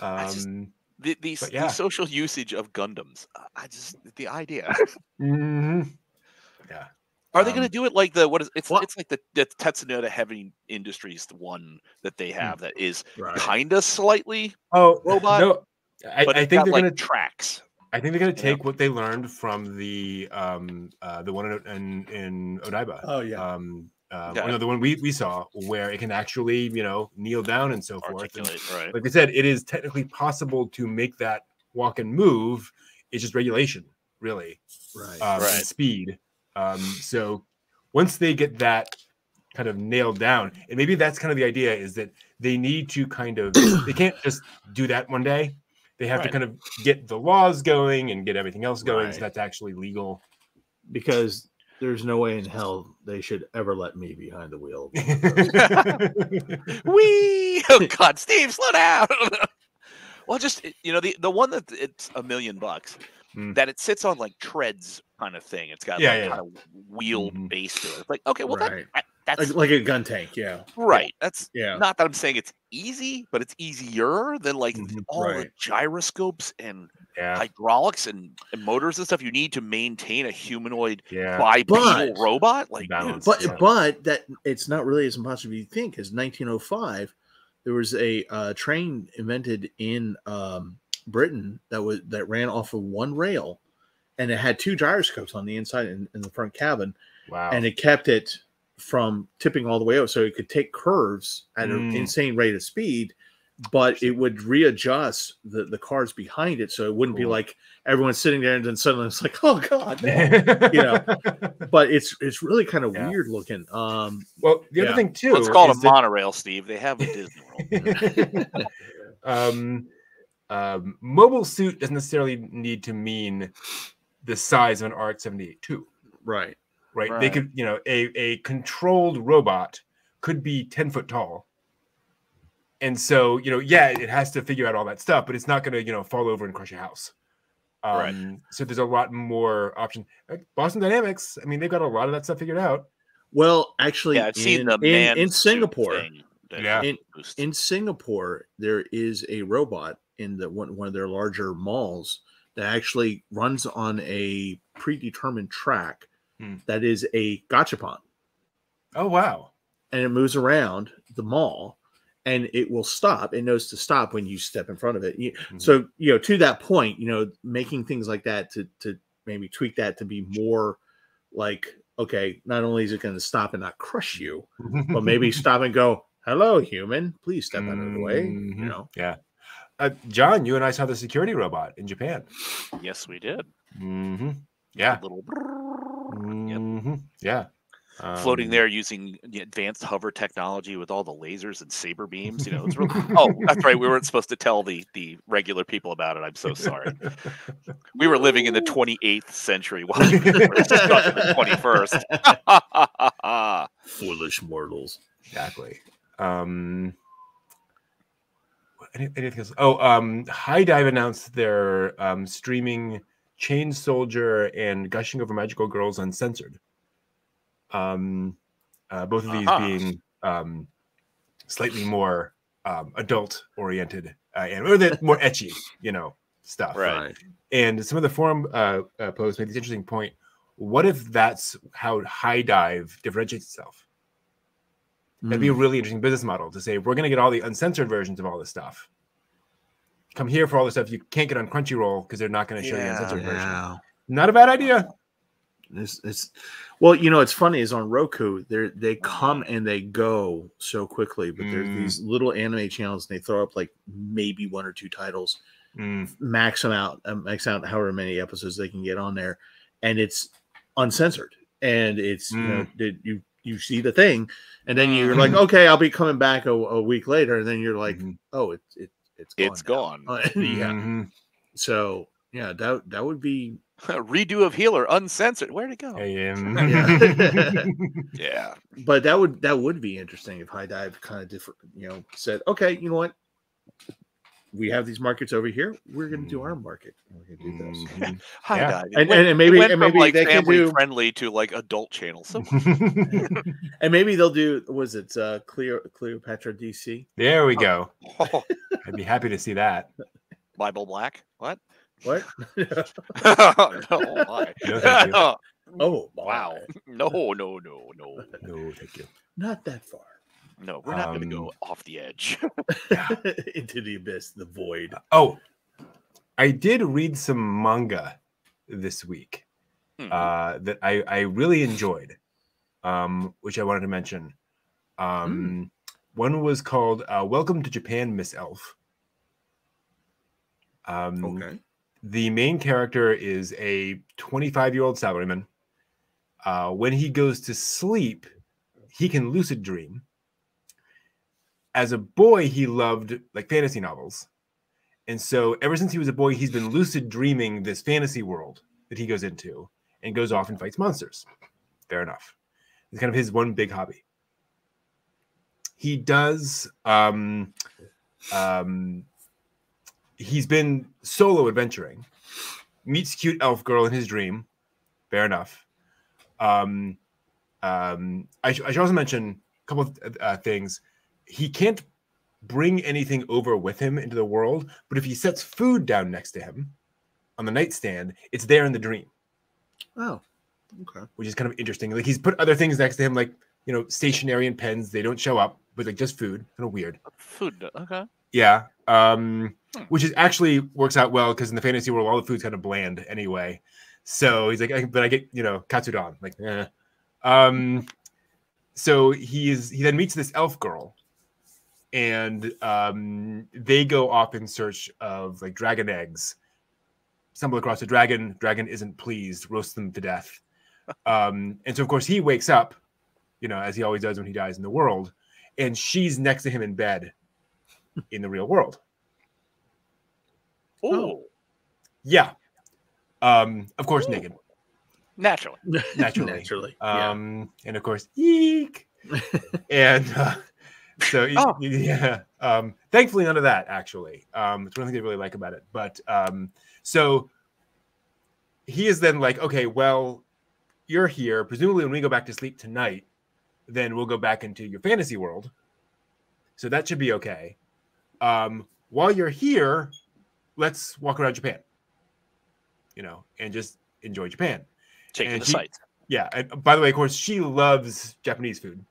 I just- Um, the, the, But the social usage of Gundams. uh, I just the idea. mhm. Yeah. Are they going Um, to do it like the what is it's What? it's like the, the Tetsunota Heavy Industries the one that they Hmm. have that is Right. kind of slightly, Oh, Robot, No, I, but I think got they're like gonna. tracks. I think they're gonna you know? take what they learned from the um uh the one in in, in Odaiba. Oh yeah. Um, uh, Yeah. you know, the one we, we saw where it can actually you know kneel down and so forth. And Articulate, right? like I said, it is technically possible to make that walk and move. It's just regulation, really, right. um, Right. speed. Um, so once they get that kind of nailed down, and maybe that's kind of the idea is that they need to kind of they can't just do that one day. They have Right. to kind of get the laws going and get everything else going, Right. so that's actually legal. because there's no way in hell they should ever let me behind the wheel. we one of those. Wee! Oh God, Steve, slow down. well, just you know the the one that it's a million bucks Hmm. that it sits on like treads kind of thing. It's got Yeah, like yeah, kind of wheeled Mhm. base to it. It's like okay, well Right. that, that that's like, like a gun tank, yeah. right. That's Yeah. not that I'm saying it's easy, but it's easier than like th- Mhm, all the gyroscopes and yeah, hydraulics and, and motors and stuff you need to maintain a humanoid yeah. bipedal But- robot. Like, dude, Balance. But Yeah. but that it's not really as impossible as you think. Because 1905, there was a uh, train invented in um, Britain that was that ran off of one rail, and it had two gyroscopes on the inside and in the front cabin, Wow. and it kept it from tipping all the way over, so it could take curves at an Mm. insane rate of speed. But it would readjust the, the cars behind it, so it wouldn't be like everyone's sitting there and then suddenly it's like, oh god, no. you know, but it's it's really kind of Yeah. weird looking. Um, well, the Yeah. other thing too. let's call a that- monorail, Steve. They have a Disney World. um, um, mobile suit doesn't necessarily need to mean the size of an RX 78 too, right. right? They could, you know, a, a controlled robot could be 10 foot tall. And so, you know, yeah, it has to figure out all that stuff, but it's not going to, you know, fall over and crush a house. Um, Right. So there's a lot more options. Like Boston Dynamics, I mean, they've got a lot of that stuff figured out. Well, actually, yeah, I've seen in, the in, man in suit Singapore. Yeah. In- In Singapore, there is a robot in the one, one of their larger malls that actually runs on a predetermined track Hmm. that is a gachapon, Oh, wow. and it moves around the mall, and it will stop. It knows to stop when you step in front of it. You- Mhm. So you know, to that point, you know, making things like that to to maybe tweak that to be more like okay, not only is it going to stop and not crush you, but maybe stop and go, "Hello, human, please step out of the way." You know, Yeah. Uh, John, you and I saw the security robot in Japan. yes, we did. hmm Yeah. A little Mhm. Yeah. floating Um, there using advanced hover technology with all the lasers and saber beams. You know, it's really. oh, that's right. We weren't supposed to tell the the regular people about it. I'm so sorry. We were living in the 28th century while we were stuck in the 21st. foolish mortals. Exactly. Um, anything else? Oh, um, HIDIVE announced their um, streaming Chain Soldier and Gushing Over Magical Girls Uncensored. Um, uh, both of these Uh-huh. being um, slightly more um, adult oriented uh, and or that more ecchi, you know, stuff. Right. And some of the forum uh, uh, posts made this interesting point. What if that's how HIDIVE differentiates itself? That'd be a Mm. really interesting business model to say we're going to get all the uncensored versions of all this stuff. Come here for all the stuff you can't get on Crunchyroll because they're not going to show you Yeah. uncensored version. Not a bad idea. It's, it's well, you know, it's funny is on Roku, they they come and they go so quickly, but there's Mm. these little anime channels and they throw up like maybe one or two titles, Mm, max them out, uh, max out however many episodes they can get on there, and it's uncensored, and it's you know that you you see the thing, and then you're like, okay, I'll be coming back a, a week later, and then you're like, mhm, oh, it, it it's gone It's now. gone. Yeah, mhm. so yeah, that that would be Redo of Healer uncensored. Where'd it go? Yeah. Yeah. Yeah. but that would that would be interesting if HIDIVE kind of different you know said okay you know what we have these markets over here we're going to do our market we're going to do this Mhm. High Yeah. dive. And- went- and maybe- went and from, maybe like they can family do- friendly to like adult channel. So and maybe they'll do was it uh cleo cleopatra dc there we go. oh, I'd be happy to see that. Bible Black. What? What no, why? No, oh my. wow. No, no, no, no. No, thank you. not that far No, we're not going to Um, go off the edge. into the abyss the void Oh, I did read some manga this week Mhm. uh, that I, I really enjoyed, um, which I wanted to mention. Um, One was called uh, "Welcome to Japan, Miss Elf." Um, okay the main character is a 25 year old salaryman. Uh, when he goes to sleep, he can lucid dream. As a boy, he loved like fantasy novels. And so, ever since he was a boy, he's been lucid dreaming this fantasy world that he goes into and goes off and fights monsters. Fair enough. It's kind of his one big hobby. He does um, um, he's been solo adventuring, meets cute elf girl in his dream. Fair enough. Um, um, I, sh- I should also mention a couple of uh, things. He can't bring anything over with him into the world, but if he sets food down next to him on the nightstand, it's there in the dream, oh okay which is kind of interesting. Like he's put other things next to him, like you know, stationery and pens. They don't show up, but like just food. Kind of weird. Food. Okay. Yeah. Um, Hmm. which is actually works out well because in the fantasy world, all the food's kind of bland anyway. So he's like, I, but I get, you know, Katsudon. Like, eh. Um, so he's he then meets this elf girl, and um, they go off in search of like dragon eggs. Stumble across a dragon. Dragon isn't pleased, roasts them to death. Um, and so of course he wakes up, you know, as he always does when he dies in the world, and she's next to him in bed in the real world. Oh, Yeah. Um, of course, naked. naturally. Naturally. naturally yeah. Um, and of course, eek. and uh, so Oh. yeah. Um, thankfully, none of that actually. Um, it's one thing I really like about it. But um, so he is then like, okay, well, you're here. Presumably, when we go back to sleep tonight, then we'll go back into your fantasy world. So that should be okay. Um, while you're here, let's walk around Japan. You know, and just enjoy Japan. Taking the he- sights. Yeah, and by the way, of course, she loves Japanese food.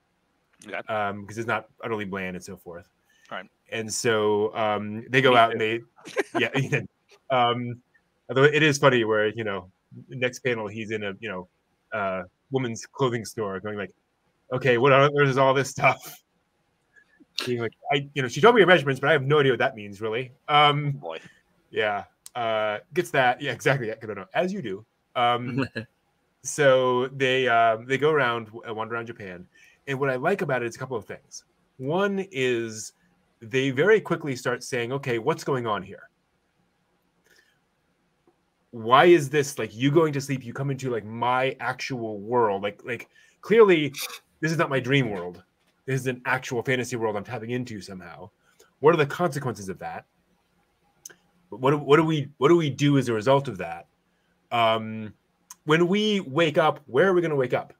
Okay. Um, because it's not utterly bland and so forth. Right. And so um they go Me out and they yeah. Um although it is funny where, you know, next panel he's in a, you know, uh woman's clothing store going like, okay, what are there's all this stuff. Being like, I you know, she told me her measurements, but I have no idea what that means really. Um Boy. yeah. Uh gets that. Yeah, exactly. Yeah, 'cause I don't know. As you do. Um so they um, they go around uh, wander around Japan, and what I like about it is a couple of things. One is they very quickly start saying, "Okay, what's going on here? Why is this like you going to sleep? You come into like my actual world. Like like clearly, this is not my dream world. This is an actual fantasy world I'm tapping into somehow. What are the consequences of that? What do, what do we what do we do as a result of that? um, when we wake up, where are we going to wake up?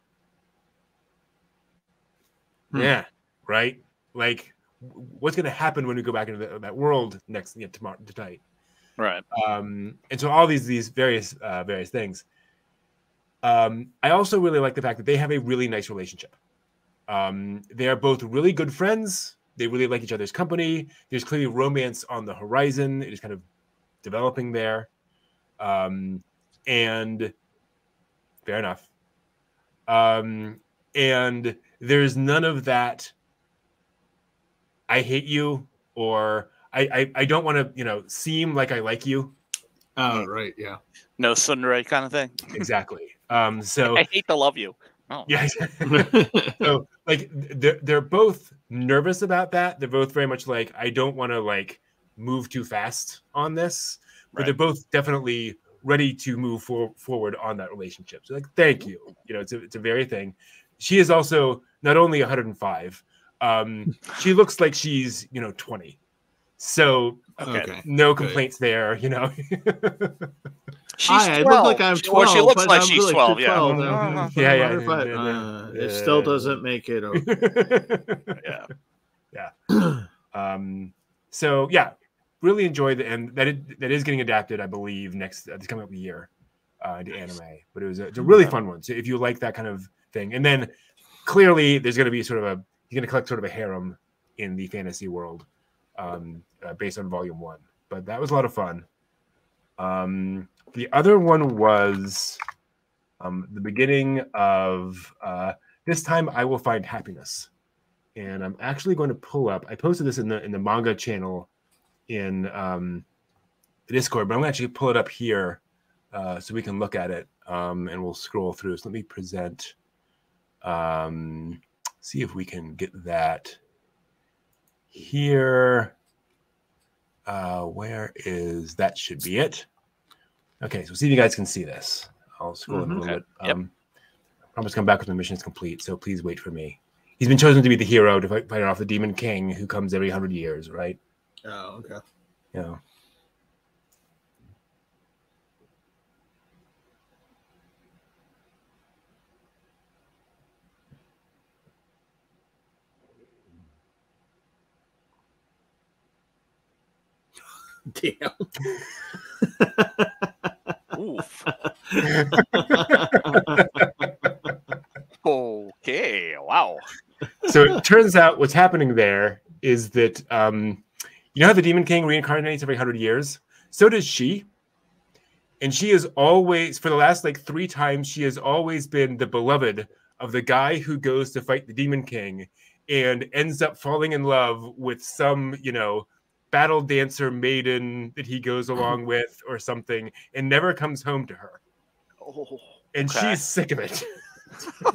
Hmm. Yeah, right. Like, what's going to happen when we go back into the, that world next yeah, tomorrow tonight? Right. um, and so all these these various uh, various things. Um, I also really like the fact that they have a really nice relationship. Um, they are both really good friends. They really like each other's company. There's clearly romance on the horizon. It is kind of developing there, um, and fair enough. Um, and there's none of that. I hate you, or I I, I don't want to you know seem like I like you. Oh, right. Yeah. No tsundere kind of thing. exactly. Um, so I hate to love you. Oh. yeah, so like they're they're both nervous about that. They're both very much like I don't want to like move too fast on this, but Right. they're both definitely ready to move for, forward on that relationship. So like, thank you. You know, it's a it's a very thing. She is also not only 105. Um, she looks like she's you know 20. So Okay. Okay. no Good. complaints there. You know. She's Hi, I 12. look like I'm She- or 12. she looks but like I'm she's really 12. Yeah. 12. Mhm. Uh, Yeah, yeah, 105. yeah, Uh, yeah. It still doesn't make it. Yeah. Yeah. um so yeah really enjoyed the and that it, that is getting adapted i believe next uh, this coming up year uh into anime but it was a, it's a really fun one so if you like that kind of thing and then clearly there's going to be sort of a you're going to collect sort of a harem in the fantasy world um uh, based on volume one but that was a lot of fun um the other one was um the beginning of uh this time i will find happiness and I'm actually going to pull up. I posted this in the in the manga channel in um, the Discord, but I'm going to actually pull it up here uh, so we can look at it um, and we'll scroll through. So let me present. Um, see if we can get that here. Uh, where is that? Should be it. Okay, so see if you guys can see this. I'll scroll in a little Okay, bit. Um, I promise to come back when the mission is complete, so please wait for me. He's been chosen to be the hero to fight, fight off the demon king who comes every hundred years, right? Oh, okay. Yeah. Damn. Oof. Okay. Wow. so it turns out what's happening there is that um, you know how the demon king reincarnates every hundred years. So does she, and she is always for the last like three times she has always been the beloved of the guy who goes to fight the demon king and ends up falling in love with some you know battle dancer maiden that he goes along with or something and never comes home to her Oh, and Okay. she's sick of it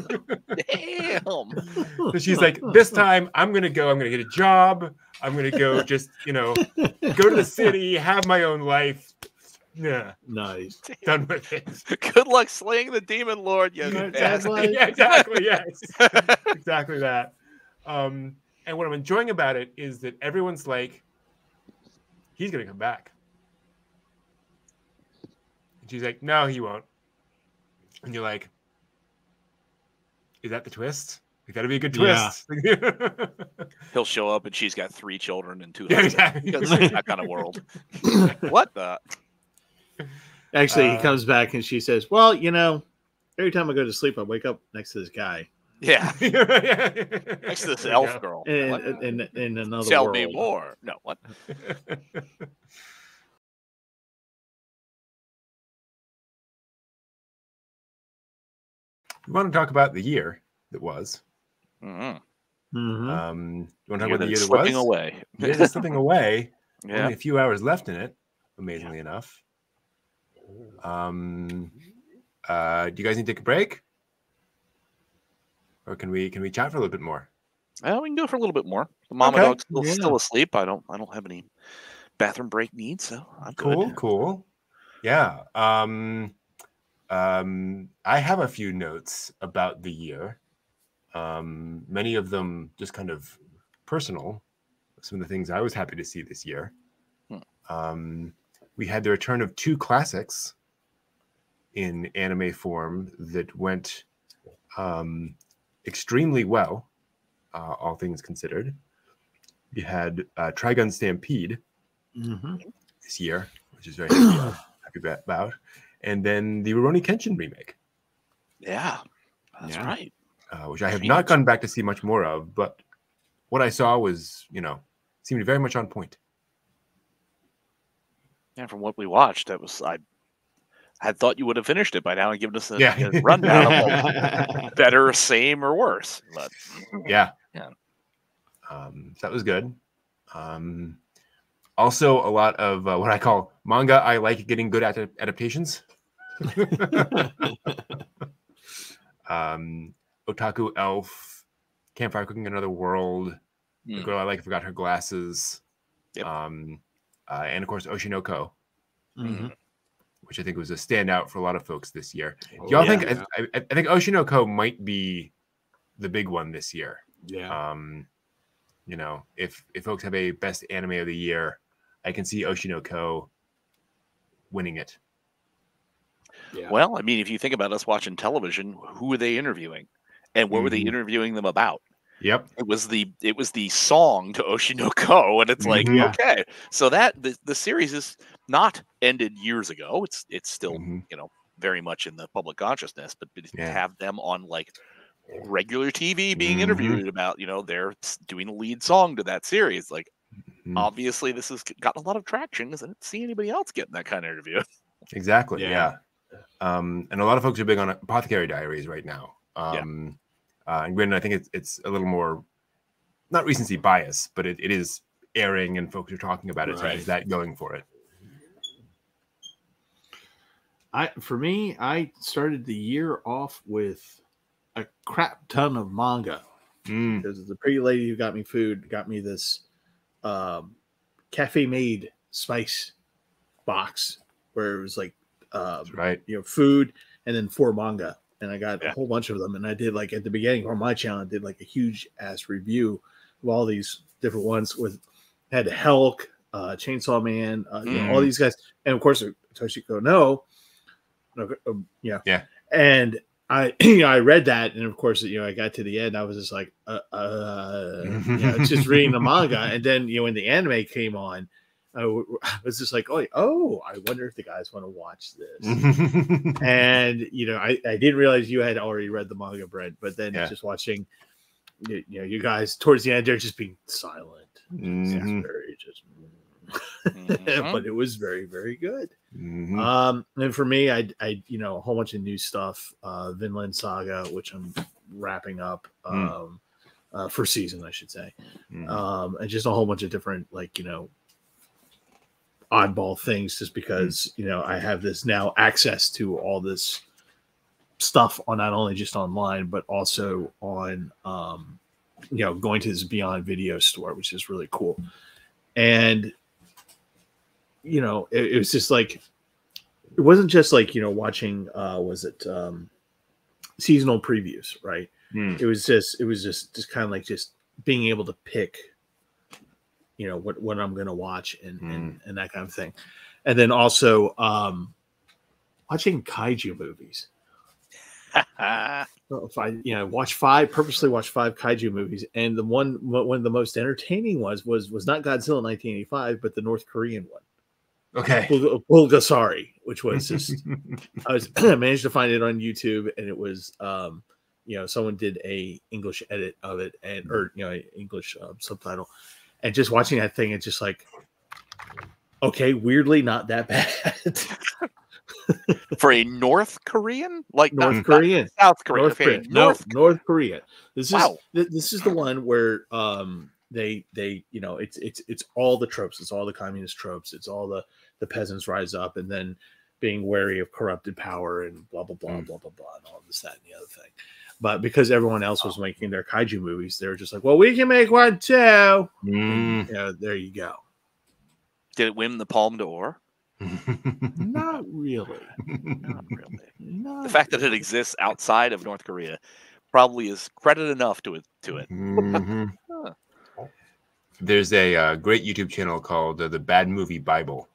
damn. So she's like, this time I'm gonna go. I'm gonna get a job. I'm gonna go just you know go to the city, have my own life. Yeah, Nice. done with it. Good luck slaying the demon lord, you Yeah, exactly. yeah, exactly. Yes, exactly that. Um, and what I'm enjoying about it is that everyone's like, he's gonna come back. And she's like, no, he won't. And you're like, is that the twist? Like that'd be a good twist. Yeah. twist. He'll show up and she's got three children and two Yeah, husbands. exactly. Because that kind of world. what the? Actually, he Uh, comes back and she says, "Well, you know, every time I go to sleep, I wake up next to this guy Yeah. Next Next to this elf girl. in What? in, in another Tell world." me more. No, what? We want to talk about the year that was. Mhm. Mhm. Um, you want to talk Year about the year that slipping was? away. The year that's slipping away. Yeah. Only a few hours left in it, amazingly enough. Um, uh, do you guys need to take a break, or can we can we chat for a little bit more? Well, we can do it for a little bit more. The mama Okay. dog's still, Yeah. still asleep. I don't. I don't have any bathroom break needs, so I'm Cool, good. cool. Yeah. Um, um, I have a few notes about the year. Um, many of them just kind of personal. Some of the things I was happy to see this year. Hmm. Um, we had the return of two classics in anime form that went um, extremely well, uh, all things considered. You had uh, Trigun Stampede Mhm. this year, which is very happy, uh, happy ba- about, and then the Rurouni Kenshin remake, Yeah, that's Yeah. right. uh, which I have not gone back to see much more of, but what I saw was, you know, seemed very much on point. Yeah, from what we watched, that was I had thought you would have finished it by now and given us a, Yeah. a rundown of better, same, or worse. But Yeah. Yeah. Um, that was good. Um, also, a lot of uh, what I call manga. I like getting good at adaptations. um, Otaku Elf, Campfire Cooking Another World, The Hmm. Girl I Like Forgot Her Glasses, Yep. um, uh, and of course Oshi no Ko, Mhm. Which I think was a standout for a lot of folks this year. Oh, Do y'all yeah. think I, I, I think Oshi no Ko might be the big one this year? Yeah. um you know if if folks have a best anime of the year i can see Oshi no Ko winning it yeah. well, I mean, if you think about us watching television, who were they interviewing, and what were they Mhm. interviewing them about? Yep It was the it was the song to Oshi no Ko, and it's like Mhm. Yeah. okay, so that the, the series is not ended years ago. It's it's still Mhm. you know very much in the public consciousness, but, but to Yeah. have them on like regular TV being Mhm. interviewed about you know they're doing a lead song to that series, like Mhm. obviously this has gotten a lot of traction because I didn't see anybody else getting that kind of interview. exactly yeah. Yeah. um and a lot of folks are big on apothecary diaries right now um uh, and granted i think it's it's a little more not recency bias but it, it is airing and folks are talking about it so it has Right. that going for it? I for me, I started the year off with a crap ton of manga. Mm, because the pretty lady who got me food got me this um, cafe made spice box where it was like um, right. you know food and then four manga and i got Yeah. a whole bunch of them and i did like at the beginning on my channel i did like a huge ass review of all these different ones with had Helk, uh chainsaw man uh, you know, all Mm. these guys and of course toshiko no no, um, yeah Yeah. and i you know i read that and of course you know i got to the end i was just like uh, uh you know, just reading the manga and then you know when the anime came on I w- I was just like, oh, oh, I wonder if the guys want to watch this and you know I, I didn't realize you had already read the manga brent but then Yeah. just watching you, you know you guys towards the end they're just being silent It's Mhm, very just Mhm. but it was very very good mhm. um and for me i i you know a whole bunch of new stuff uh vinland saga which i'm wrapping up Mm. um uh first season i should say Mhm. um and just a whole bunch of different like you know oddball things just because you know i have this now access to all this stuff on not only just online but also on um you know going to this beyond video store which is really cool. And you know it, it was just like it wasn't just like you know watching uh was it um seasonal previews right? Mm. it was just it was just just kind of like just being able to pick you know what what i'm going to watch and, and and that kind of thing. And then also um watching kaiju movies. If i you know watch five purposely watch five kaiju movies and the one one of the most entertaining was was was not godzilla 1985 but the north korean one. Okay. Bul- bulgasari which was just I was I managed to find it on YouTube, and it was um, you know someone did a English edit of it, and or you know English uh, subtitle, and just watching that thing, it's just like, okay, weirdly not that bad. For a North Korean, like North not Korean, South Korea, North okay, Korea, North no, North Korea. This is Wow. th- this is the one where um they they you know it's it's it's all the tropes, it's all the communist tropes, it's all the the peasants rise up and then being wary of corrupted power and blah blah blah Mm. blah blah blah and all this that and the other thing. But because everyone else was making their kaiju movies, they were just like, well, we can make one too. Mm. And, you know, there you go. Did it win the Palme d'Or? Not really. Not really. Not The fact that it exists outside of North Korea probably is credit enough to it. To it. Mhm. Huh. There's a uh, great YouTube channel called uh, the Bad Movie Bible,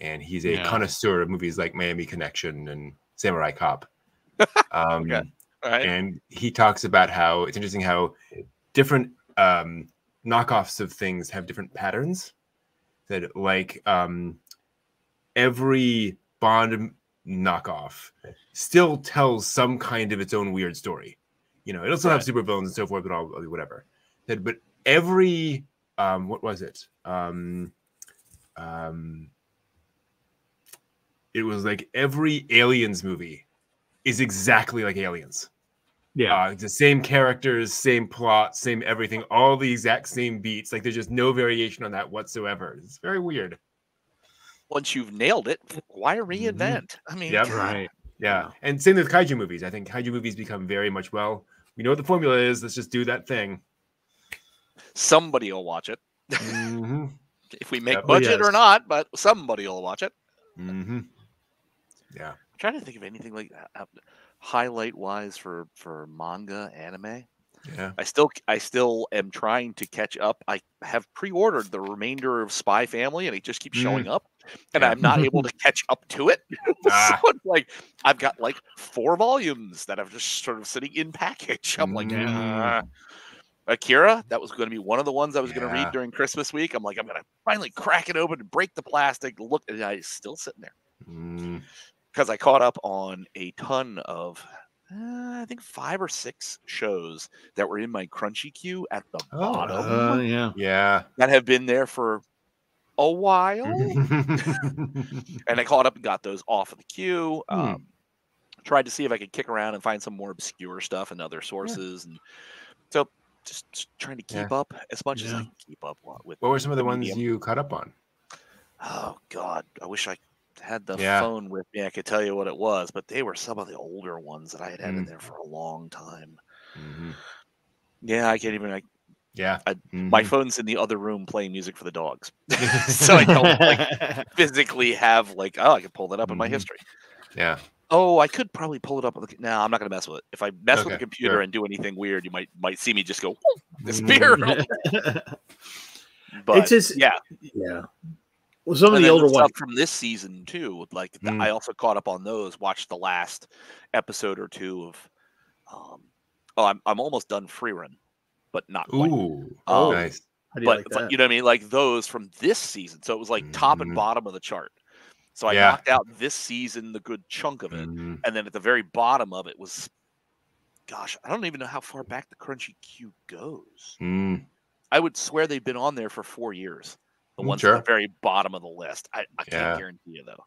and he's a Yeah. connoisseur of movies like Miami Connection and Samurai Cop. Um, Okay. Right. and he talks about how it's interesting how different um, knockoffs of things have different patterns. That like um, every Bond knockoff still tells some kind of its own weird story. You know, it'll still have Right. super villains and so forth, but all whatever. That, but every um, what was it? Um, um, it was like every Aliens movie is exactly like Aliens. Yeah. Uh, the same characters, same plot, same everything, all the exact same beats. Like there's just no variation on that whatsoever. It's very weird. Once you've nailed it, why reinvent? I mean, Yep. God, right. Yeah. And same with kaiju movies. I think kaiju movies become very much well, we know what the formula is. Let's just do that thing. somebody will watch it hmm if we make Yep. Oh, budget or not, but somebody will watch it. hmm Yeah. I'm trying to think of anything like that, highlight wise for for manga anime. Yeah. I still I still am trying to catch up. I have pre-ordered the remainder of Spy Family, and it just keeps showing up, and Yeah. I'm not able to catch up to it. Ah. so it's like I've got like four volumes that I've just sort of sitting in package. I'm like, Mm. "Ah." Akira, that was going to be one of the ones I was going to read during Christmas week. I'm like, I'm going to finally crack it open and break the plastic. Look, and I- still sitting there Mm. Because I caught up on a ton of, uh, I think five or six shows that were in my crunchy queue at the Oh, bottom Uh, yeah. Yeah. that have been there for a while, and I caught up and got those off of the queue. Hmm. Um, tried to see if I could kick around and find some more obscure stuff and other sources, and so just, just trying to Yeah. keep up as much as I can keep up with. what were some of the ones medium. you caught up on? Oh God, I wish I had the Yeah. phone with me. I could tell you what it was, but they were some of the older ones that I had had in Mm. there for a long time. Mhm. Yeah, I can't even. I, Yeah. I- My Mhm. phone's in the other room playing music for the dogs, so I don't like physically have like. Oh, I can pull that up in my Mhm. history. Yeah. Oh, I could probably pull it up. on the No, I'm not gonna mess with it. If I mess with the computer sure. and do anything weird, you might might see me just go disappear. Mhm. but it's just yeah, yeah. Well, some of and the older stuff ones. from this season too. Like th- Mm. I also caught up on those. Watched the last episode or two of. Um, oh, I'm I'm almost done Frieren, but not quite. Ooh. Um, nice. How you but like it's you know what I mean, like those from this season. So it was like top and Mhm. bottom of the chart. So I Yeah. knocked out this season the good chunk of it, Mhm. and then at the very bottom of it was, gosh, I don't even know how far back the Crunchy Q goes. Mm. I would swear they've been on there for four years. The Mm, ones sure. at the very bottom of the list. I, I can't guarantee you though.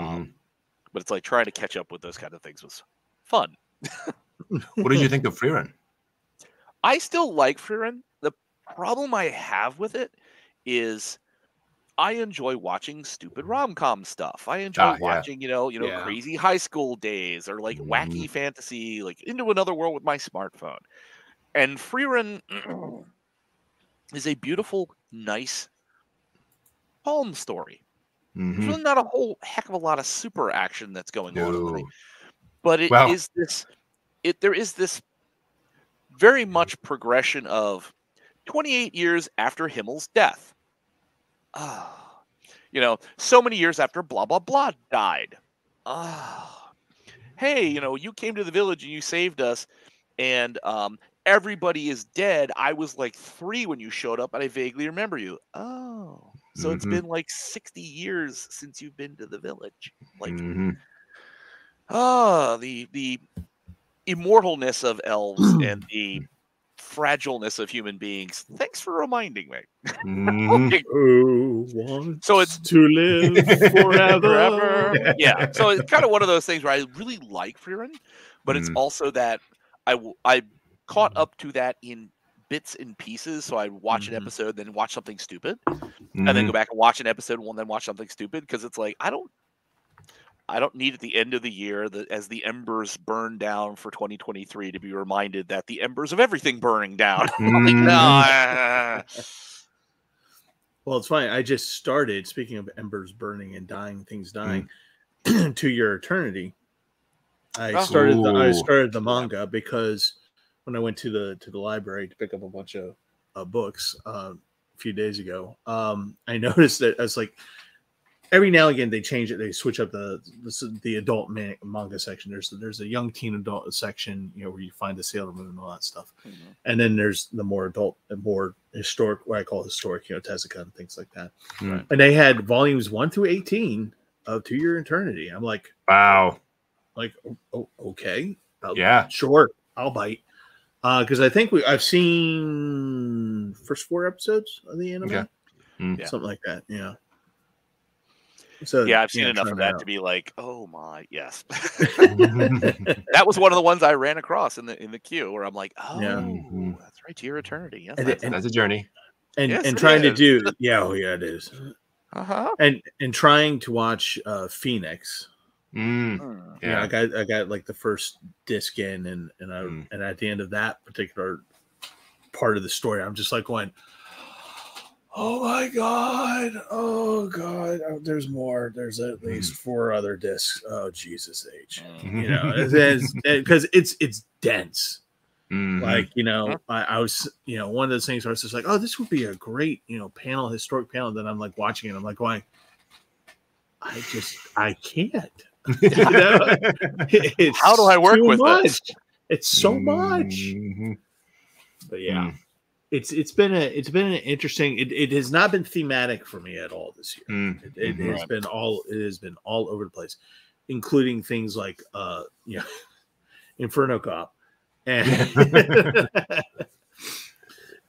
Mhm. Um, but it's like trying to catch up with those kind of things was fun. What did you think of Frieren? I still like Frieren. The problem I have with it is I enjoy watching stupid rom com stuff. I enjoy Ah, yeah. watching, you know, you know, Yeah. crazy high school days or like wacky fantasy, like into another world with my smartphone. And Frieren is a beautiful, nice story. There's Mhm. really not a whole heck of a lot of super action that's going on, in the thing, No. but it is Well- this. It there is this very much progression of 28 years after Himmel's death. Ah, you know, so many years after blah blah blah died. Ah, hey, you know, you came to the village and you saved us, and um, everybody is dead. I was like three when you showed up, and I vaguely remember you. Oh, so it's Mhm. been like 60 years since you've been to the village. Like, Mhm. ah, the the immortalness of elves and the fragileness of human beings. Thanks for reminding me. Mhm. Like, Who wants So it's- to live forever. forever. Yeah. So it's kind of one of those things where I really like Frieren, but it's Mm. also that I I caught up to that in bits and pieces. So I watch an Mhm. episode, then watch something stupid, and then go back and watch an episode, and then watch something stupid because it's like I don't. I don't need at the end of the year that as the embers burn down for 2023 to be reminded that the embers of everything burning down. like, Mhm. no, ah. Well, it's funny. I just started. Speaking of embers burning and dying, things dying, Mm. to your eternity. I started. The, I started the manga because when I went to the to the library to pick up a bunch of uh, books uh, a few days ago, um, I noticed that I was like, every now and again they change it. They switch up the the, the adult man, manga section. There's there's a young teen adult section, you know, where you find the Sailor Moon and all that stuff, Mhm. and then there's the more adult, and more historic, what I call historic, you know, Tezuka and things like that. Right. And they had volumes one through eighteen of To Your Eternity. I'm like, Wow. like, oh, oh, okay, I'll- Yeah. sure, I'll bite. Because I think we I've seen first four episodes of the anime, Okay. Mm. Yeah. something like that. Yeah. So Yeah, I've seen enough of that out. to be like, oh my, yes. that was one of the ones I ran across in the in the queue where I'm like, oh, Yeah. Mhm. that's right, to your eternity. Yes, And that's, it- That's a journey. and Yes, and it trying to do yeah, oh yeah, it is. uh-huh. And and trying to watch uh Phoenix. Mm. Mm. Yeah, I got I got like the first disc in, and and I Mm. and at the end of that particular part of the story, I'm just like going, "Oh my god! Oh god! Oh, there's more. There's at least four other discs. Oh Jesus H! Mm. You know, because it's it's dense. Mhm. Like you know. I, I was you know one of those things where I was just like, oh, this would be a great you know panel, historic panel. Then I'm like watching it, I'm like going, I just I can't. You know? It's How do I work with much. this? It's so much. Mhm. But yeah, Mm. it's it's been a it's been an interesting. It, it has not been thematic for me at all this year. Mm. It, it Mhm. has been all it has been all over the place, including things like uh you know Inferno Cop, and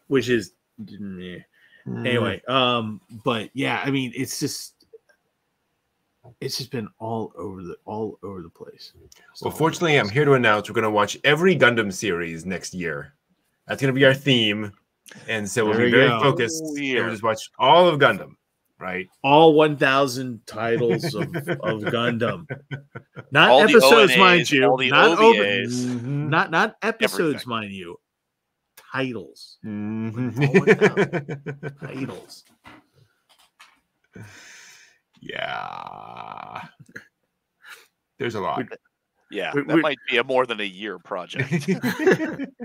which is meh. Mm. anyway. Um, but yeah, I mean, it's just it's just been all over the all over the place. Just Well, all over the fortunately, I'm here to announce we're going to watch every Gundam series next year. That's going to be our theme, and so we'll There be very go. focused. And yeah. We'll just watch all of Gundam, right? all 1,000 titles of, of Gundam, not All episodes, ONAs, mind you, all the not over, OVAs. Mhm. not not episodes, Everything. mind you, titles, Mhm. titles. Yeah. There's a lot. Yeah, We- that we- might be a more than a year project.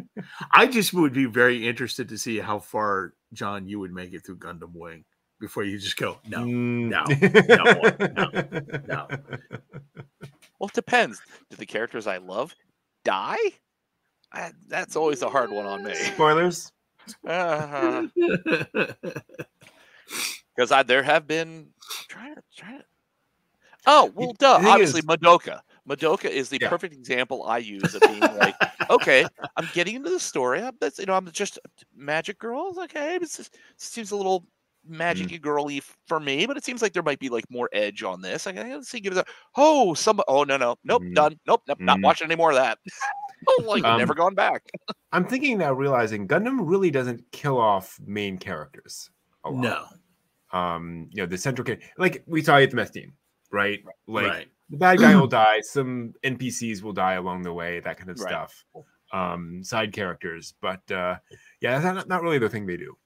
I just would be very interested to see how far John you would make it through Gundam Wing before you just go no. Mm. no, no. well, it depends. Do the characters I love die? I, that's always a hard one on me. Spoilers. Because I there have been I'm trying to trying to. Oh well, the duh. Obviously, is- Madoka. Madoka is the Yeah. perfect example I use of being like, okay, I'm getting into the story. I'm, that's you know, I'm just magic girls. Okay, this is, seems a little magic-y girly for me, but it seems like there might be like more edge on this. Like, let's see, give it a oh, some oh no no nope Mhm. done nope nope not Mhm. watching any more of that. oh, like Um, never gone back. I'm thinking now, realizing Gundam really doesn't kill off main characters. A lot. no, Um, you know, the central character, like we saw at the mess team, right? Like right. the bad guy will die, some NPCs will die along the way, that kind of Right. stuff. Um, side characters, but uh, yeah, that's not, not really the thing they do.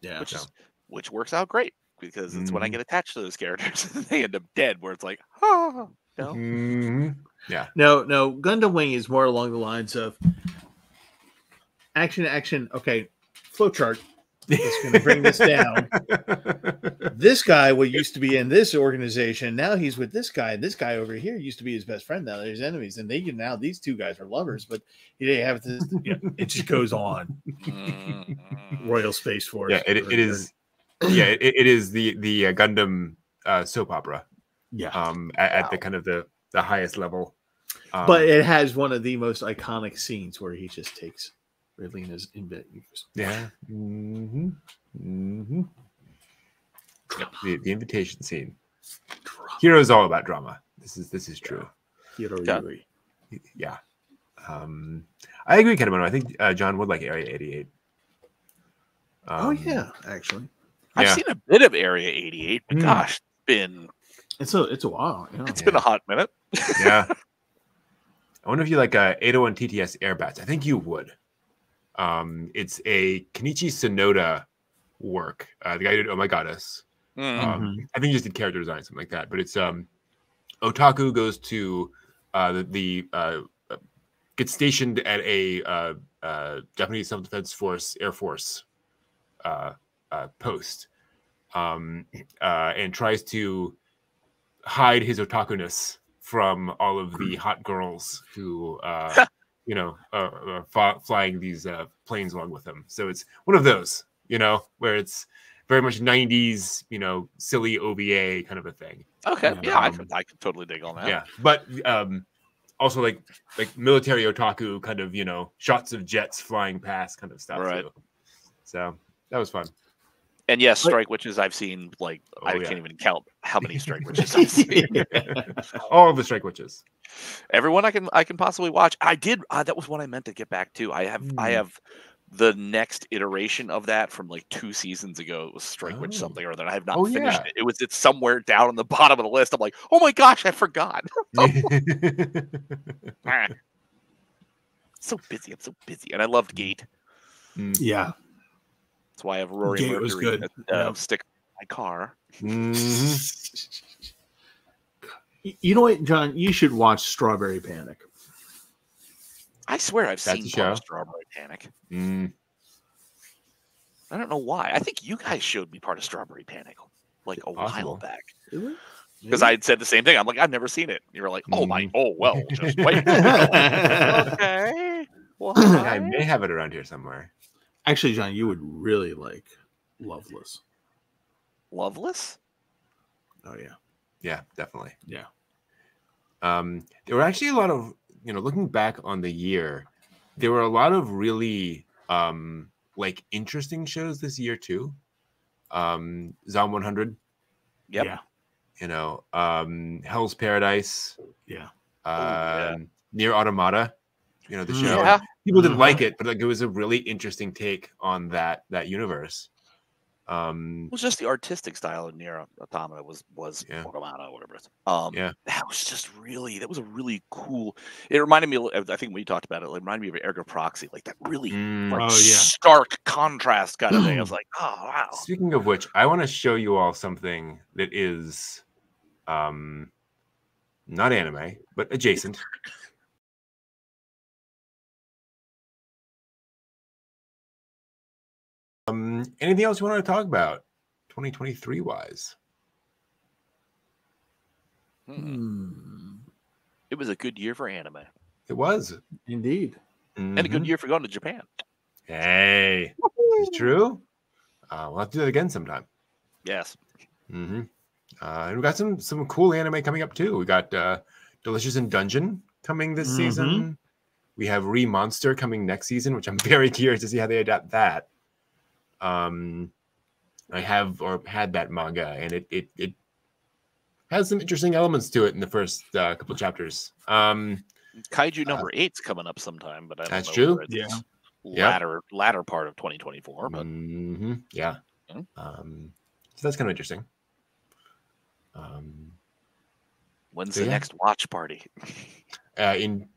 Yeah. which so. is which works out great because it's when I Mhm. get attached to those characters they end up dead where it's like oh no Mhm. No, no, Gundam Wing is more along the lines of action, action. Okay, flowchart. Just gonna bring this down. This guy, what used to be in this organization, now he's with this guy. This guy over here used to be his best friend. Now they're his enemies, and they now these two guys are lovers. But they have this. You know, it just goes on. Mm, Royal Space Force. yeah, it, it is. Yeah, it, it is the the uh, Gundam uh, soap opera. Yeah, Um, at, at the kind of the the highest level. Um, but it has one of the most iconic scenes where he just takes Relena's in bed. He goes, yeah, hmm hmm the the invitation scene. "Drop Hero is all about drama. This is this is true. Heero Yeah. Yuy." Yeah. Um, I agree, Kenamono. I think uh, John would like Area 88. Oh Um, yeah, actually, I've Yeah. seen a bit of Area 88 but Mm. gosh it's been it's a it's a while. Yeah. it's been a hot minute yeah. I wonder if you like uh, 801 TTS Airbats. I think you would. Um, it's a Kenichi Sonoda work. Uh, the guy who did Oh My Goddess. Mm. Um, I think he just did character design, something like that. But it's um, Otaku goes to uh, the, the uh, uh, gets stationed at a uh, uh, Japanese Self Defense Force Air Force uh, uh, post, um, uh, and tries to hide his otakuness from all of the hot girls who, uh, you know, uh, are fa- flying these uh, planes along with him. So it's one of those, you know, where it's very much 90s, you know, silly OVA kind of a thing. Okay, yeah, I Um, could I could totally dig on that. Yeah, but um, also like like military otaku kind of you know shots of jets flying past kind of stuff. Right. too. So that was fun. And yes, But- strike witches I've seen like I Oh, yeah. can't even count how many strike witches I've seen. All of the strike witches. Everyone I can I can possibly watch. I did uh, that was what I meant to get back to. I have I Hmm. have the next iteration of that from like two seasons ago. It was Strike Witch Oh. something or other. I have not Oh, finished yeah. it. It was it's somewhere down on the bottom of the list. I'm like, oh my gosh, I forgot. So busy. I'm so busy. And I loved Gate. Yeah. That's why I have Rory Gate was Mercury good. uh, Yeah. stick in my car. Mhm. You know what, John? You should watch Strawberry Panic. I swear I've That's seen part of? Strawberry Panic. Mm. I don't know why. I think you guys showed me part of Strawberry Panic like a while back. Really? Because I had said the same thing. I'm like, I've never seen it. You were like, oh my, Mhm. oh well, just wait. okay. Well, I may have it around here somewhere. Actually, John, you would really like Loveless. Loveless. Oh yeah. Yeah, definitely. Yeah. Um, there were actually a lot of you know looking back on the year, there were a lot of really um like interesting shows this year too. Um, Zom 100, Yep. Yeah. you know, um, Hell's Paradise, Yeah. yeah. um, Nier Automata, you know, the Mm. show. Yeah. People didn't like it, but like it was a really interesting take on that that universe. Um, It was just the artistic style of Nier Automata was was Yeah. Automata or whatever. It's, um, Yeah. That was just really that was a really cool. It reminded me. of- I think we talked about it. It reminded me of Ergo Proxy, like that really mm, like Oh, yeah. stark contrast kind of thing. I was like, oh wow. Speaking of which, I want to show you all something that is um not anime, but adjacent. Um anything else you want to talk about 2023 wise? Hmm. It was a good year for anime It was. Indeed. and a good Mhm. year for going to Japan. Hey, it's true. Uh, we'll have to do that again sometime. Yes. hmm Uh, and we got some some cool anime coming up too. We got uh, Delicious in Dungeon coming this Mhm. season. We have Re Monster coming next season, which I'm very curious to see how they adapt that. Um, I have or had that manga, and it it it has some interesting elements to it in the first uh, couple chapters. Um, Kaiju number eight's coming up sometime, but I don't Uh, that's know true. whether it's Yeah. Yep. latter latter part of 2024. But mhm, yeah. Mhm. Um, so that's kind of interesting. Um, when's so the yeah. next watch party? uh, in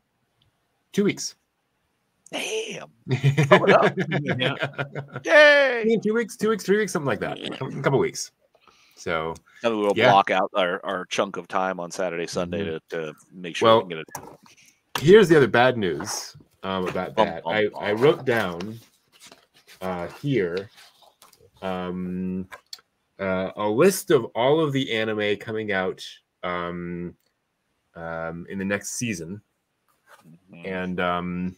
two weeks. Damn! Throw it up. Yay! in two weeks, two weeks, three weeks, something like that. A couple weeks. So Now we'll Yeah. block out our, our chunk of time on Saturday, Sunday Mhm. to, to make sure Well, we can get it. here's the other bad news um, about Bum, that. bum, I, bum. I wrote down uh, here um, uh, a list of all of the anime coming out um, um, in the next season, Mhm. and um,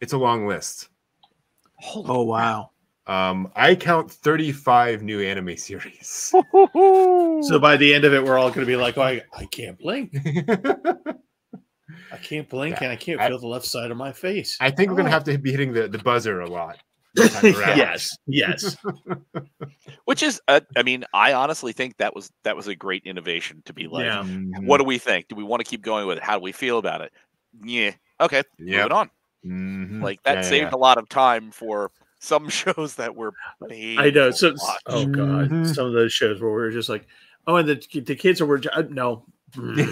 it's a long list. Holy Oh wow. Um, I count 35 new anime series. So by the end of it, we're all going to be like, oh, I, I can't blink. I can't blink, Yeah, and I can't I- feel the left side of my face. I think we're gonna Oh. have to be hitting the, the buzzer a lot. this time around. yes. Yes. Which is, uh, I mean, I honestly think that was that was a great innovation to be like, Yeah. Mhm. what do we think? Do we want to keep going with it? How do we feel about it? Yeah, okay, Yep. moving on. Mhm. Like that Yeah, yeah, saved a lot of time for some shows that were. I know. So, watch. oh god, Mhm. some of those shows where we were just like, oh, and the the kids are were uh, no. Move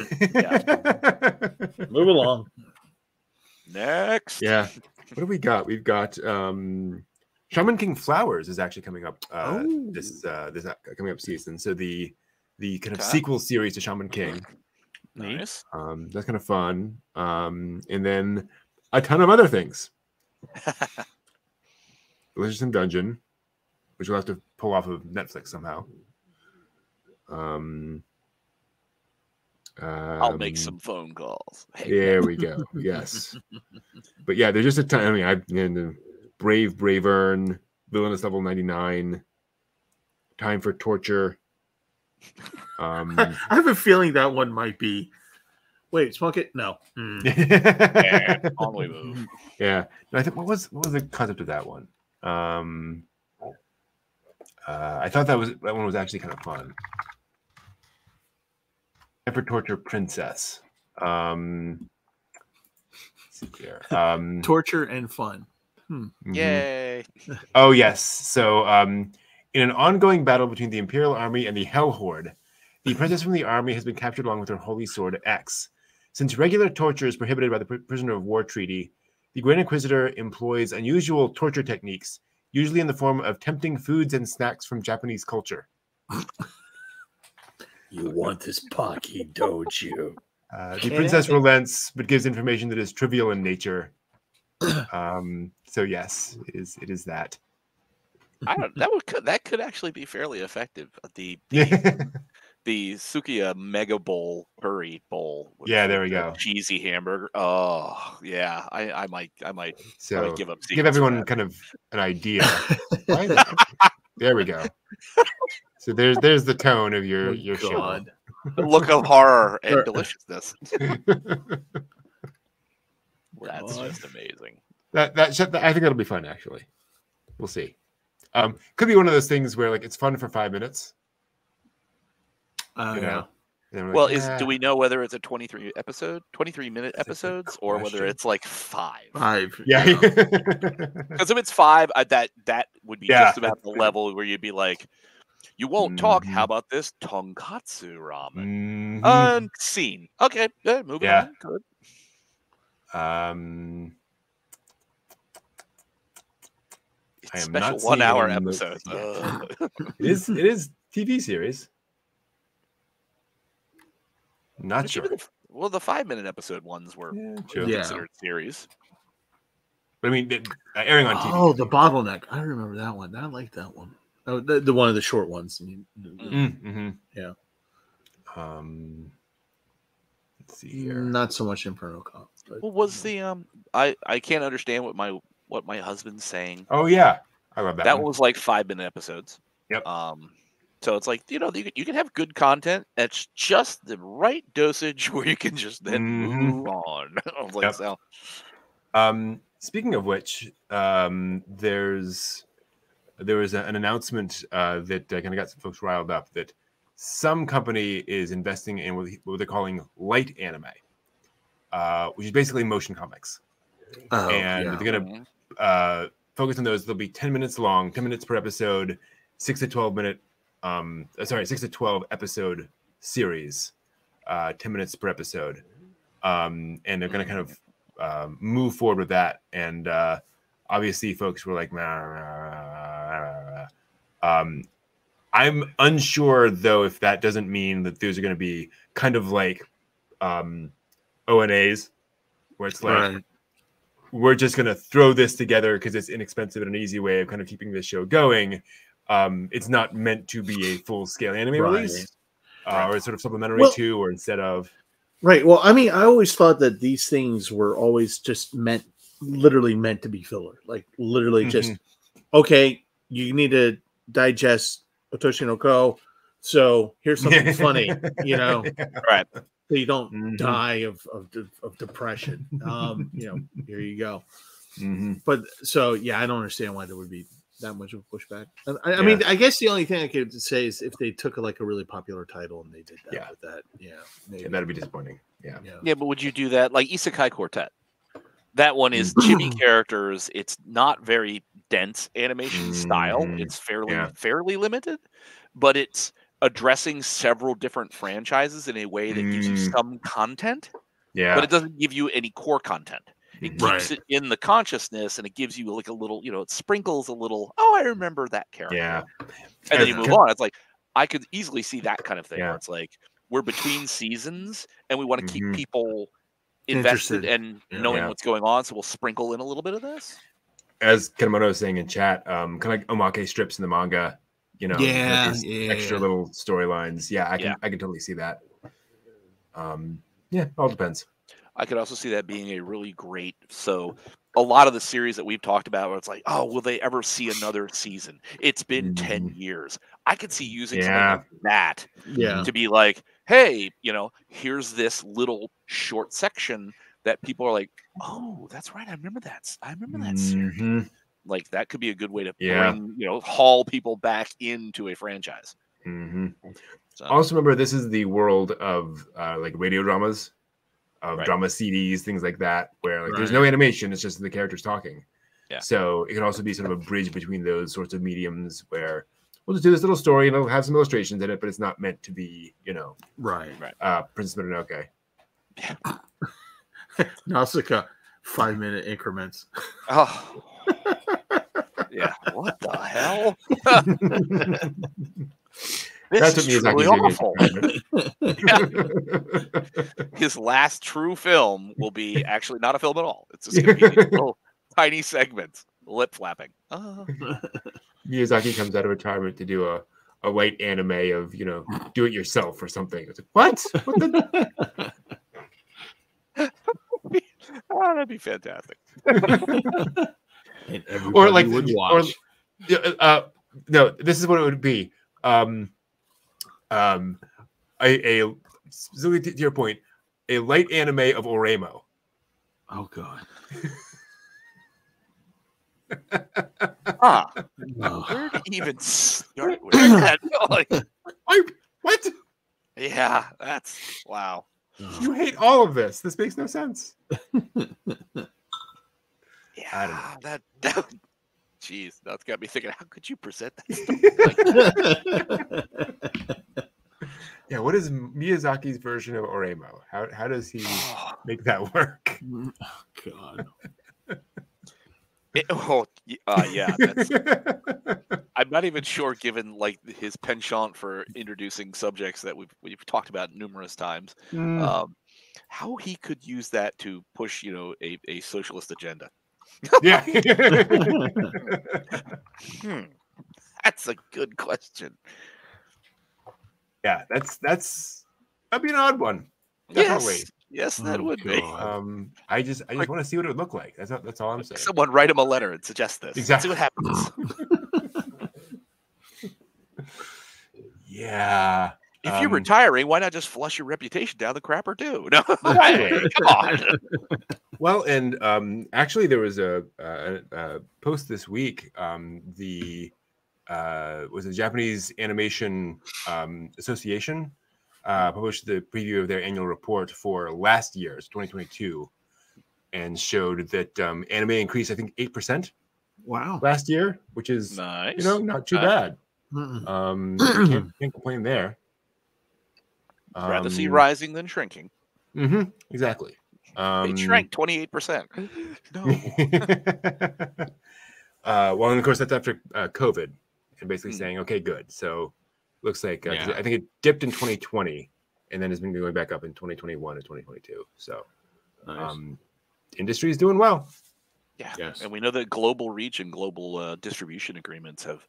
along. Next, yeah. What do we got? We've got um Shaman King Flowers is actually coming up uh Oh. this uh this uh, coming up season. So the the kind of Okay. sequel series to Shaman King. nice. Um that's kind of fun. Um and then a ton of other things. Delicious in Dungeon. which we'll have to pull off of Netflix somehow. Um, I'll make um, some phone calls. Hey, There we go. Yes, but yeah, there's just a ton. I mean, I and the Brave Bravern, Villainous Level 99, Time for Torture. Um, I have a feeling that one might be. Wait, smoke it? No. Hmm. and on we move. Yeah. No, I think what was what was the concept of that one? Um uh, I thought that was that one was actually kind of fun. Time for Torture Princess. Um here. Um Torture and fun. mhm. Yay! Oh yes. So um in an ongoing battle between the Imperial Army and the Hell Horde, the princess from the army has been captured along with her holy sword X. Since regular torture is prohibited by the Prisoner of War Treaty, the Grand Inquisitor employs unusual torture techniques, usually in the form of tempting foods and snacks from Japanese culture. You want this Pocky, don't you? Uh, the princess relents, but gives information that is trivial in nature. Um, so yes, it is. It is that. I don't. That would could, that could actually be fairly effective. Uh, The Yeah. The Sukiya Mega Bowl curry bowl. Yeah, there we go. Cheesy hamburger. Oh yeah, I, I might I might I might give up. give everyone kind of an idea. Why is that? there we go. So there's there's the tone of your Oh, your show. Look of horror and deliciousness. That's God. just amazing. that that should, I think that'll be fun. Actually, we'll see. Um, could be one of those things where like it's fun for five minutes. Uh, You yeah. know? and Well, is "Ah." do we know whether it's a 23 episode, 23 minute That's episodes, or whether it's like five? Five. Yeah. Because if it's five, I, that that would be Yeah, just about the level where you'd be like, you won't talk. Mhm. How about this tonkatsu ramen? Mhm. Unseen. Okay, yeah, moving Yeah. on. Good. um, I am special not one hour episode. notes episodes. it is it is TV series. Not sure. the- well, the five minute episode ones were Yeah. Yeah. considered series. But I mean, it- uh, airing on TV. Oh, the bottleneck. I remember that one. I like that one. Oh, the, the one of the short ones. I mean, the- the- Mm, mhm. Yeah. Um, let's see here. Not so much Inferno Cop. But, Well, was the um? I I can't understand what my what my husband's saying. Oh yeah, I love that. that one. was like five minute episodes. Yep. Um, so it's like you know you can, you can have good content. It's just the right dosage where you can just then Mhm. move on. Like, Yep. so Um, speaking of which, um, there's there was a- an announcement uh, that uh, kind of got some folks riled up that some company is investing in what, what they're calling light anime, uh, which is basically motion comics, oh, and yeah. they're gonna Mhm. uh, focus on those. They'll be ten minutes long, ten minutes per episode, six to twelve minute. Um, uh, sorry, six to twelve episode series, uh, ten minutes per episode, um, and they're gonna kind of um, move forward with that. And uh, obviously, folks were like, "Nah, nah, nah, nah, nah." um, I'm unsure though if that doesn't mean that those are going to be kind of like um, ONAs, where it's like Right. we're just going to throw this together because it's inexpensive and an easy way of kind of keeping this show going. Um, it's not meant to be a full scale anime Right. release, uh, or sort of supplementary Well- to, or instead of. Right. Well, I mean, I always thought that these things were always just meant, literally meant to be filler. Like literally, just okay. You need to digest Oshi no Ko, so here's something funny, you know, right. so you don't Mhm. die of of, de- of depression. Um, you know, here you go. Mhm. But so yeah, I don't understand why there would be that much of a pushback. And I, I mean, I guess the only thing I could say is if they took like a really popular title and they did that Yeah. with that, yeah, maybe. Yeah, that'd be disappointing. Yeah. yeah. Yeah, but would you do that like Isekai Quartet? That one is chibi characters. It's not very dense animation style. Mhm. It's fairly Yeah. fairly limited, but it's addressing several different franchises in a way that gives you Mm. some content, Yeah. but it doesn't give you any core content. It keeps Right. it in the consciousness and it gives you like a little, you know, it sprinkles a little, oh, I remember that character. Yeah. And then you move on. It's like I could easily see that kind of thing Yeah. where it's like we're between seasons and we want to keep people invested and Yeah. knowing Yeah. what's going on, so we'll sprinkle in a little bit of this. as Kenemoto was saying in chat, um, kind of like omake strips in the manga, you know, Yeah, these yeah, extra little storylines. Yeah, I can Yeah. I can totally see that. Um, yeah, all depends. I could also see that being a really great. So, a lot of the series that we've talked about, where it's like, oh, will they ever see another season? It's been 10 years. I could see using Yeah. like that Yeah. to be like, hey, you know, here's this little short section that people are like, oh, that's right. I remember that. I remember that series. Mhm, Like, that could be a good way to Yeah. bring, you know, haul people back into a franchise. mhm. So, Also, remember this is the world of uh, like radio dramas, of Right. drama CDs, things like that, where like there's no animation; it's just the characters talking. Yeah. So it can also be sort of a bridge between those sorts of mediums where we'll just do this little story and it'll have some illustrations in it, but it's not meant to be, you know, Right. uh, Princess Mononoke. Yeah. Nausicaa, five minute increments. oh. yeah. What the hell? This That's is what truly Miyazaki's awful. his last true film will be actually not a film at all. It's just going to be little tiny segments, lip flapping. Ah. Miyazaki comes out of retirement to do a, a light anime of, you know, do it yourself or something. It's like, what? What the? Ah, that'd be fantastic. and everybody like- would or- watch. Yeah, uh, no, this is what it would be. Um, um, a, a specifically to your point, a light anime of Oreimo. oh god. Ah, where to even start with that? Like, I, what? yeah, that's wow. You hate all of this. This makes no sense. Yeah, that, that. Jeez, that's got me thinking. How could you present that? Yeah, what is Miyazaki's version of Oreimo? How how does he make that work? god. it- oh, uh, yeah. That's, I'm not even sure, given like his penchant for introducing subjects that we've we've talked about numerous times, Mm, um, how he could use that to push, you know, a, a socialist agenda. yeah. Hmm, that's a good question. Yeah, that's that's that'd be an odd one. Definitely. Yes, yes, that Oh, would be. Um, I just I just Quick- want to see what it would look like. That's not, that's all I'm saying. Someone write him a letter and suggest this. Exactly. See what happens. Yeah. If you're Um, retiring, why not just flush your reputation down the crapper too? No, come on. Well, and um, actually, there was a, a, a post this week. Um, the uh, was the Japanese Animation um, Association uh, published the preview of their annual report for last year's 2022, and showed that um, anime increased, I think, eight percent Wow. last year, which is Nice. you know not too Uh, bad. Um, can't, can't complain there. rather see Um, rising than shrinking. mhm, exactly. Um, it shrank 28%. No. uh, well, and of course, that's after uh, COVID and basically Hmm. saying, okay, good. So looks like uh, 'cause Yeah. I think it dipped in 2020 and then has been going back up in 2021 and 2022. So Nice. um, industry is doing well. Yeah. Yes. And we know that global reach and global uh, distribution agreements have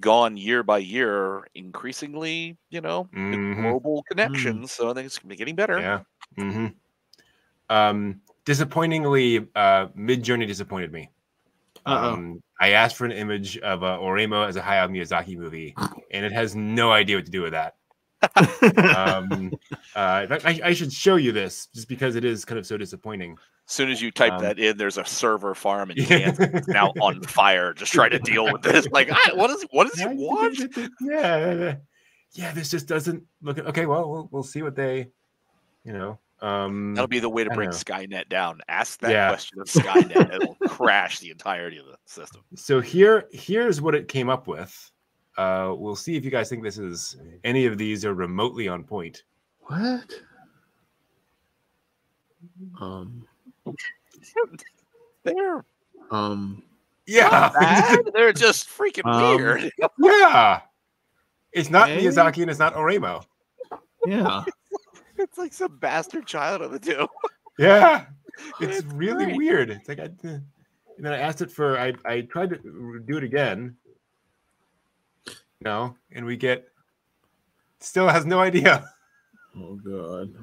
gone year by year, increasingly, you know, with Mhm. global connections. So I think it's getting better. Yeah. hmm Um, disappointingly, uh, Midjourney disappointed me. Uh-oh. Um, I asked for an image of uh, Oreimo as a Hayao Miyazaki movie, and it has no idea what to do with that. Um, uh, in fact, I, I should show you this just because it is kind of so disappointing. As soon as you type Um, that in, there's a server farm in Kansas now on fire, just trying to deal with this. Like, I, what is what does he want? Yeah, yeah. This just doesn't look. Okay, well, we'll we'll see what they, you know. Um, That'll be the way to bring know. Skynet down. Ask that Yeah. question of Skynet. It'll crash the entirety of the system. so here here's what it came up with. Uh, we'll see if you guys think this is any of these are remotely on point. what? Um. They're Um. Yeah. They're just freaking Um, weird. yeah. It's not Okay. Miyazaki and it's not Oreimo. Yeah. It's like some bastard child of the two. Yeah, it's It's really great. weird. It's like I, uh, And then I asked it for I I tried to do it again. No, and we get still has no idea. Oh god.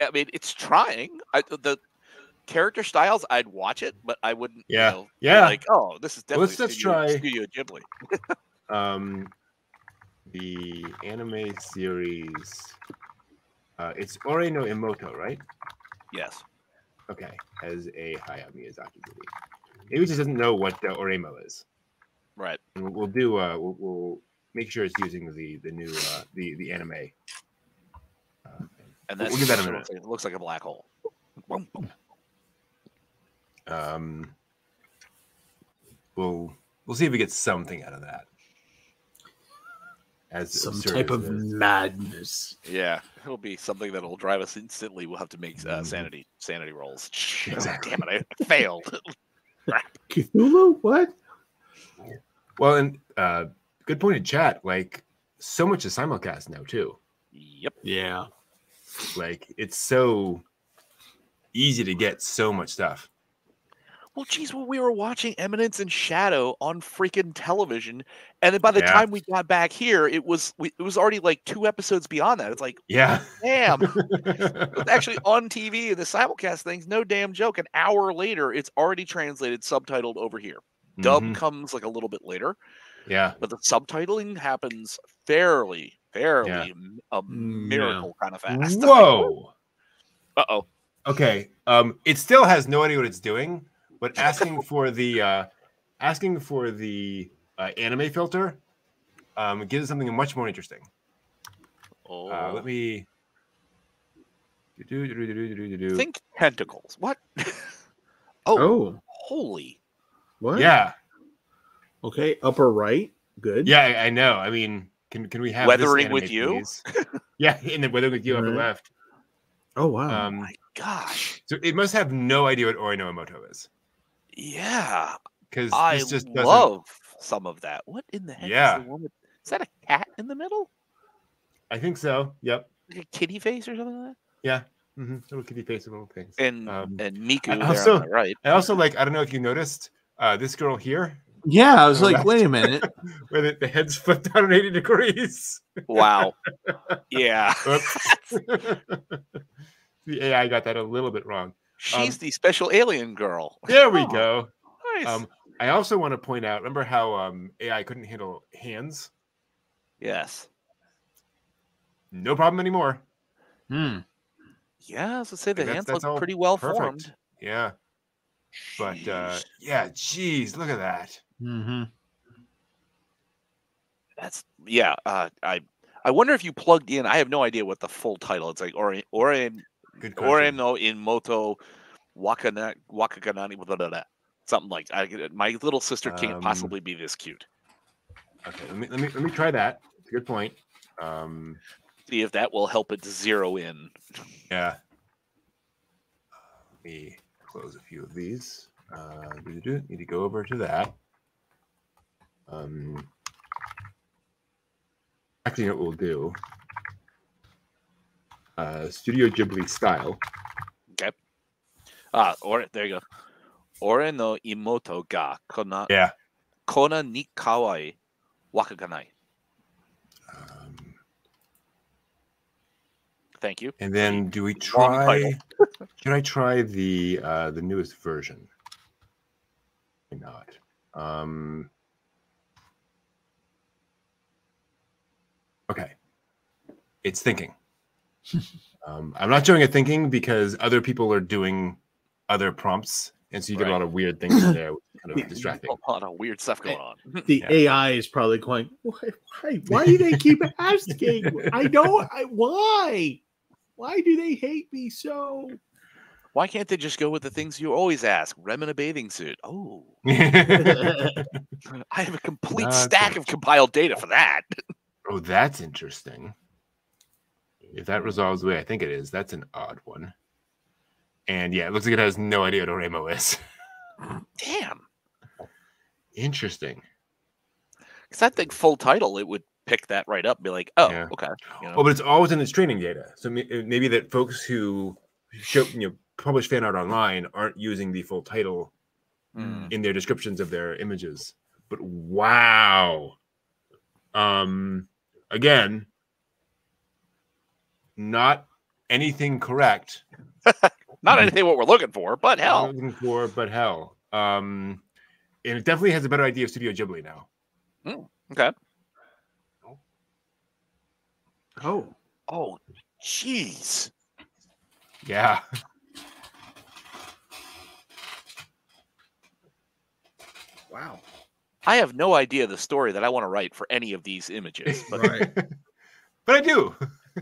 I mean, it's trying. I, the character styles, I'd watch it, but I wouldn't. you Yeah. know, Yeah. Like, oh, this is Well, definitely let's- let's Studio, try- Studio Ghibli. Um, the anime series. Uh, it's Ore no Emoto, right? Yes. Okay, as a Hayao Miyazaki movie. Maybe just doesn't know what uh, Oreimo is. Right. And we'll, we'll do. Uh, we'll, we'll make sure it's using the the new uh, the the anime. Uh, And We'll that's give that a minute. looks like, it looks like a black hole. Um, we'll we'll see if we get something out of that. As Some absurd type of it is. madness. Yeah, it'll be something that'll drive us instantly. We'll have to make uh, Mhm. sanity sanity rolls. Exactly. Damn it! I failed. Cthulhu? What? Well, and uh, good point in chat. Like so much is simulcast now too. yep. Yeah. Like it's so easy to get so much stuff. Well, geez, when we were watching Eminence in Shadow on freaking television, and then by the Yeah. time we got back here, it was we, it was already like two episodes beyond that. It's like, Yeah. damn, it's actually on TV. The simulcast thing's no damn joke. An hour later, it's already translated, subtitled over here. Dub Mhm. comes like a little bit later, Yeah. but the subtitling happens fairly, fairly Yeah. a miracle kind of fast. Whoa. Uh oh. Okay. Um, it still has no idea what it's doing, but asking for the uh, asking for the uh, anime filter um, gives it something much more interesting. Oh, Uh, let me. Think tentacles. What? oh, Oh, holy! what? Yeah, Okay, upper right. Good. yeah, I, I know. I mean, can can we have this Weathering anime, with you? yeah, and then weathering with you on the Alright. left. Oh wow. Um, My gosh. so it must have no idea what Ori no Emoto is Yeah, because I just love some of that. What in the heck Yeah. is the one with, is that a cat in the middle? I think so. Yep. Like a kitty face or something like that. Yeah. hmm Little kitty face and little things. And Um, and Miku I there also- on the right. I also like. I don't know if you noticed. Uh, this girl here, yeah, I was to like, left. wait a minute. where the, the head's flipped down at 80 degrees. Wow. yeah. The AI got that a little bit wrong. She's the special alien girl. There we Oh, go. Nice. Um, I also want to point out. Remember how um, AI couldn't handle hands? yes. No problem anymore. Hmm. Yeah, I was gonna say the That's- hands that's look pretty well perfect. formed. Yeah, but uh, Jeez. yeah, geez, look at that. Mm-hmm. That's yeah. Uh, I I wonder if you plugged in. I have no idea what the full title. It's like or, or Ori Good question. no in moto wakana wakaganani blah, blah, blah, something like I my little sister can't Um, possibly be this cute. Okay, let me let me let me try that. Good point. Um, See if that will help it zero in. yeah. Let me close a few of these. Uh, need to go over to that. Um, actually, what we'll do. Uh, Studio Ghibli style. Ah, or there you go. Ore no imoto ga kona Yeah. kona ni kawai wakaganai. Um, Thank you. and then, do we try? title. Should I try the uh, the newest version? Why not? Um, okay, it's thinking. Um, I'm not showing it thinking because other people are doing other prompts, and so you get a lot of weird things in there, kind of distracting. A lot of weird stuff going on. The Yeah. AI is probably going. Why? Why, why do they keep asking? I don't. I, why? Why do they hate me so? Why can't they just go with the things you always ask? Rem in a bathing suit. Oh, I have a complete That's stack of compiled data for that. Oh, that's interesting. If that resolves the way I think it is, that's an odd one. And yeah, it looks like it has no idea what Oreimo is. Damn. Interesting. Because I think full title, it would pick that right up, and be like, oh, Yeah. okay. You know? Oh, but it's always in its training data. So maybe that folks who show you know publish fan art online aren't using the full title Mm. in their descriptions of their images. But wow. Um again, not anything correct. Not anything what we're looking for, but Not hell, looking for, but hell. Um and it definitely has a better idea of Studio Ghibli now. okay. Oh, Oh, jeez. Yeah. wow. I have no idea the story that I want to write for any of these images, but Right. but I do.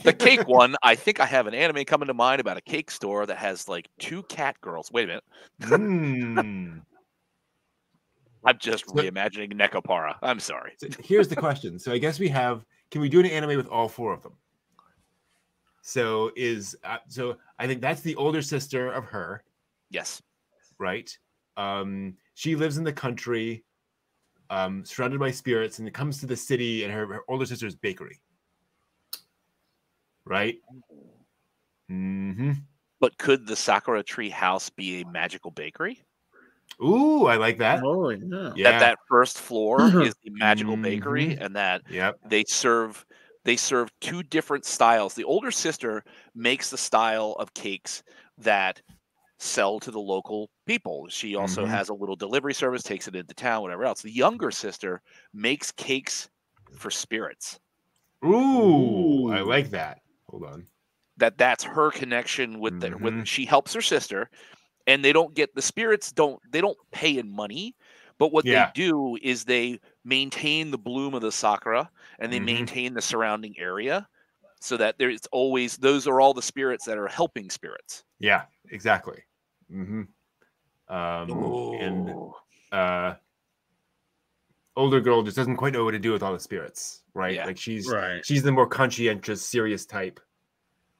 The cake one, I think I have an anime coming to mind about a cake store that has like two cat girls. Wait a minute. Hmm. I'm just So- reimagining Nekopara. I'm sorry. So here's the question. So I guess we have. Can we do an anime with all four of them? So is uh, so I think that's the older sister of her, Yes. right? Um, she lives in the country, um, surrounded by spirits, and it comes to the city, and her, her older sister's bakery, right? hmm But could the Sakura Tree House be a magical bakery? Ooh, I like that. Oh, yeah. Yeah. That that first floor is the magical bakery, and that Yep. they serve they serve two different styles. The older sister makes the style of cakes that sell to the local people. She also Mhm. has a little delivery service, takes it into town, whatever else. The younger sister makes cakes for spirits. Ooh, I like that. Hold on. That that's her connection with the Mhm. with she helps her sister and they don't get the spirits don't they don't pay in money, but what Yeah. they do is they maintain the bloom of the sakura and they Mhm. maintain the surrounding area so that there's always those are all the spirits that are helping spirits. Yeah, exactly. hmm Um, and uh older girl just doesn't quite know what to do with all the spirits right Yeah. like she's Right. she's the more conscientious serious type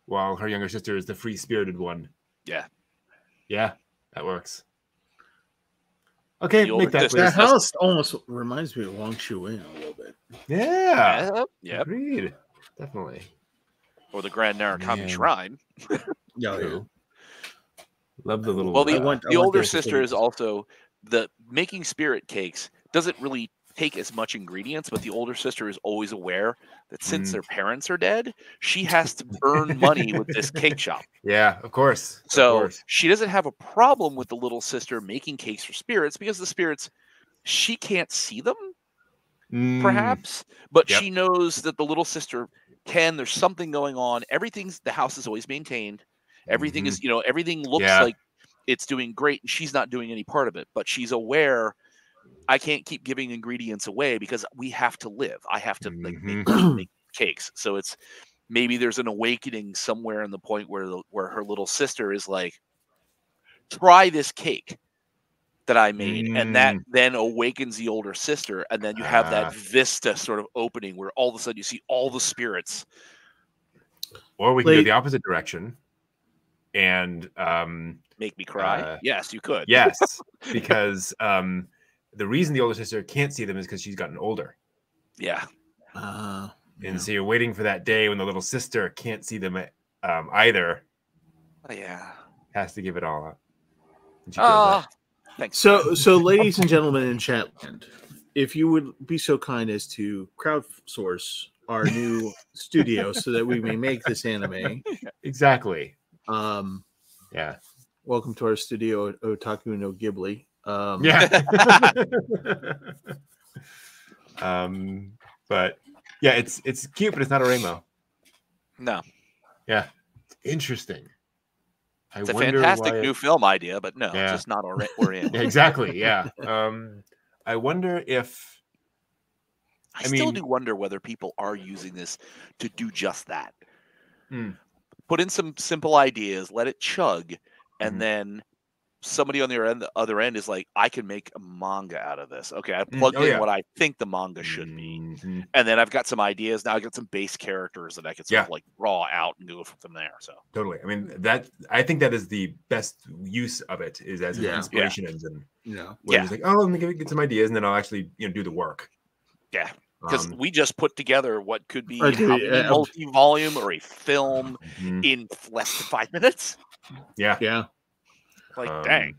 while her younger sister is the free spirited one Yeah. yeah that works okay The make that sister- That house almost reminds me of Wang Shuin a little bit. yeah yeah, yep. agreed definitely Or the Grand Narakami Man. Shrine. Yeah, yeah. Love the little Well, the, uh, I want- the older sister is also the making spirit cakes doesn't really take as much ingredients, but the older sister is always aware that since Mm. their parents are dead, she has to earn money with this cake shop. yeah of course of So course. she doesn't have a problem with the little sister making cakes for spirits because the spirits she can't see them Mm, perhaps, but Yep. she knows that the little sister can. There's something going on. Everything's the house is always maintained. Everything is, you know, everything looks Mm-hmm. Yeah. like it's doing great, and she's not doing any part of it. But she's aware. I can't keep giving ingredients away because we have to live. I have to like make, Mm-hmm. make cakes. So it's maybe there's an awakening somewhere in the point where the, where her little sister is like, try this cake that I made, and that Mm. then awakens the older sister, and then you have Ah. that vista sort of opening where all of a sudden you see all the spirits. or we can go the opposite direction and um Make me cry. Uh, yes, you could. Yes, because um, the reason the older sister can't see them is because she's gotten older, Yeah. Uh, and yeah. so you're waiting for that day when the little sister can't see them um, either. Oh, Yeah. Has to give it all up. And she kills that. thanks. So, so, ladies and gentlemen in chatland, if you would be so kind as to crowdsource our new studio so that we may make this anime, exactly. um, Yeah, welcome to our studio, Otaku no Ghibli. Um, yeah. um, but yeah, it's it's cute, but it's not a rainbow. No, Yeah, interesting. I it's a wonder fantastic why it- new film idea, but no, Yeah. just not already. We're in. Exactly. Yeah. Um, I wonder if I, I still mean- do wonder whether people are using this to do just that. Hmm. Put in some simple ideas, let it chug, and Mhm. then somebody on the other end, the other end is like, I can make a manga out of this. Okay, I Mm, plugged oh, in yeah. what I think the manga should be, Mhm. and then I've got some ideas. Now I got some base characters that I can sort Yeah. of like draw out and go from there. So Totally. I mean, that I think that is the best use of it is as an Yeah. Yeah. inspiration engine. yeah. Where Yeah. it's like, oh, let me get, get some ideas, and then I'll actually you know do the work. Yeah, because Um, we just put together what could be I do, how uh, multi-volume or a film mhm. in less than five minutes. yeah. Yeah. Like, Um, dang.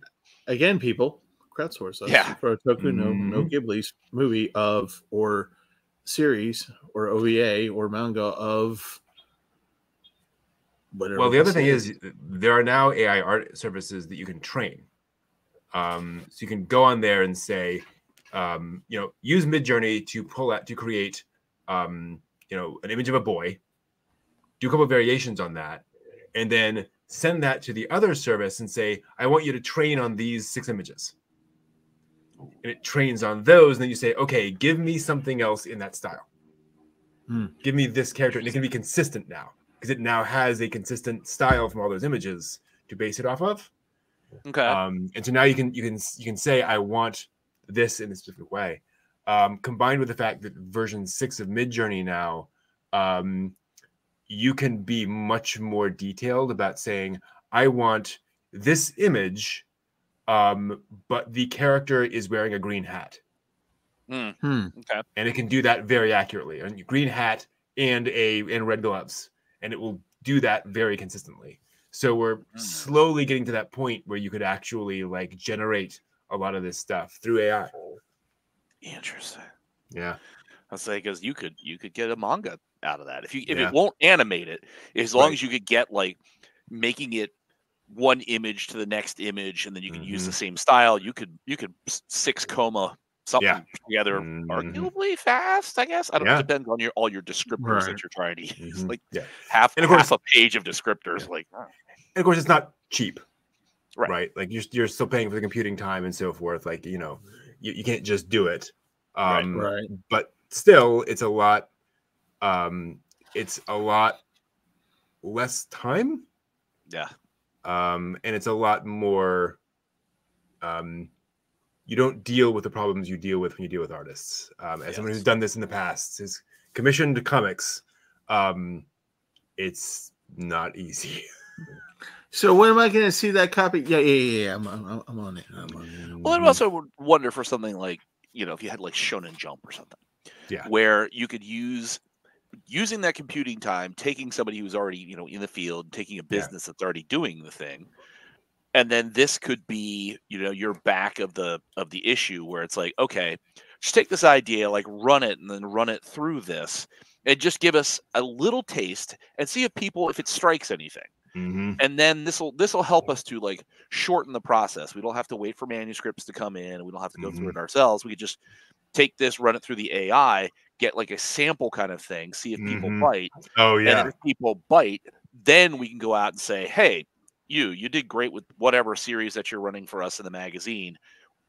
Again, people, crowdsource us Yeah. for a Toku no no Mhm. Ghibli's movie of or series or OVA or manga of whatever. Well, the other thing is, there are now AI art services that you can train. Um, so you can go on there and say, um, you know, use Midjourney to pull out to create, um, you know, an image of a boy. Do a couple of variations on that, and then send that to the other service and say, I want you to train on these six images. And it trains on those, and then you say, okay, give me something else in that style. Hmm. Give me this character, and it can be consistent now because it now has a consistent style from all those images to base it off of. Okay. Um, and so now you can you can you can say I want this in a specific way. Um, combined with the fact that version six of Midjourney now, um, you can be much more detailed about saying I want this image, um, but the character is wearing a green hat, Hmm. Hmm. and it can do that very accurately. And green hat and a and red gloves, and it will do that very consistently. So we're Hmm. slowly getting to that point where you could actually like generate a lot of this stuff through AI. Interesting. Yeah. I'll say because you could you could get a manga out of that if you if Yeah. it won't animate it as long Right. as you could get like making it one image to the next image and then you can use the Mhm. same style you could you could six coma something Yeah. together Mhm. arguably fast I guess I don't Yeah. know depends on your all your descriptors Right. that you're trying to use Mhm. like Yeah. half And of half course- a page of descriptors like oh, And of course, it's not cheap, Right. right? Like you're you're still paying for the computing time and so forth. Like you know, you, you can't just do it. Right. Um, Right. But still, it's a lot. Um, it's a lot less time, yeah um, and it's a lot more. Um, you don't deal with the problems you deal with when you deal with artists. Um, as someone who's done this in the past, has commissioned comics. Um, it's not easy. So when am I going to see that copy? Yeah, yeah, yeah. yeah. I'm, I'm, I'm on it. I'm on it. Well. I'd also would wonder for something like you know if you had like Shonen Jump or something, Yeah. where you could use using that computing time, taking somebody who's already you know in the field, taking a Yeah. business that's already doing the thing, and then this could be you know your back of the of the issue where it's like okay, just take this idea, like run it, and then run it through this, and just give us a little taste and see if people if it strikes anything. Mhm. and then this will this will help us to like shorten the process. We don't have to wait for manuscripts to come in. We don't have to go through it ourselves. We could just take this run it through the ai get like a sample kind of thing see if people Mhm. bite Oh yeah. then if people bite then we can go out and say hey you you did great with whatever series that you're running for us in the magazine.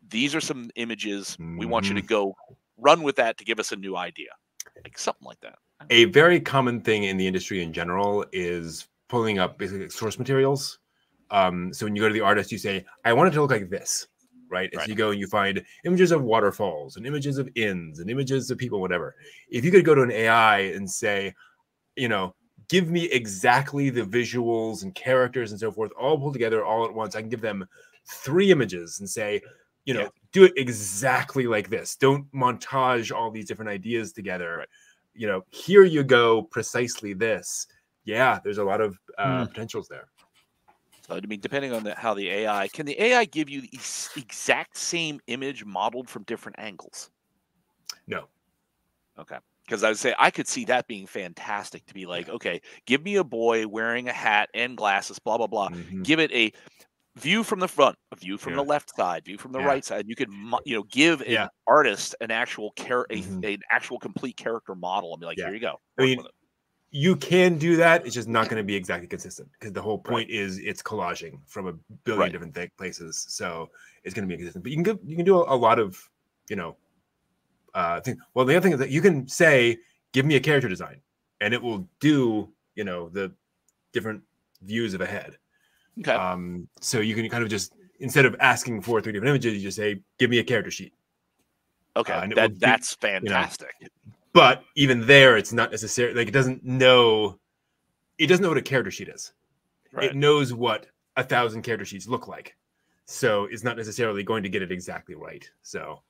These are some images. We want you to go run with that to give us a new idea. Like something like that. A very common thing in the industry in general is pulling up basically source materials. Um, so when you go to the artist, you say, I want it to look like this, right? So you go and you find images of waterfalls and images of inns and images of people, whatever. If you could go to an AI and say, you know, give me exactly the visuals and characters and so forth, all pulled together all at once, I can give them three images and say, you know, Yeah. do it exactly like this. Don't montage all these different ideas together Right. you know, here you go, precisely this. Yeah, there's a lot of uh, potentials there. I mean, depending on the, how the AI can the AI give you the exact same image modeled from different angles? No. Okay. Because I would say I could see that being fantastic to be like, okay, give me a boy wearing a hat and glasses, blah blah blah. Mhm. Give it a view from the front, a view from the left side, view from the Yeah. right side. You could, you know, give an Yeah. artist an actual a, Mhm. an actual complete character model and be like, Yeah. here you go. I mean, with it." You can do that. It's just not going to be exactly consistent because the whole point is it's collaging from a billion Right. different th- places. So it's going to be consistent. But you can go, you can do a, a lot of, you know, uh, thing. Well, the other thing is that you can say, "Give me a character design," and it will do, you know, the different views of a head. okay. Um, so you can kind of just instead of asking for three different images, you just say, "Give me a character sheet." okay. it that, do- that's fantastic. But even there, it's not necessarily Like it doesn't know. It doesn't know what a character sheet is. right. It knows what a thousand character sheets look like. So it's not necessarily going to get it exactly right. So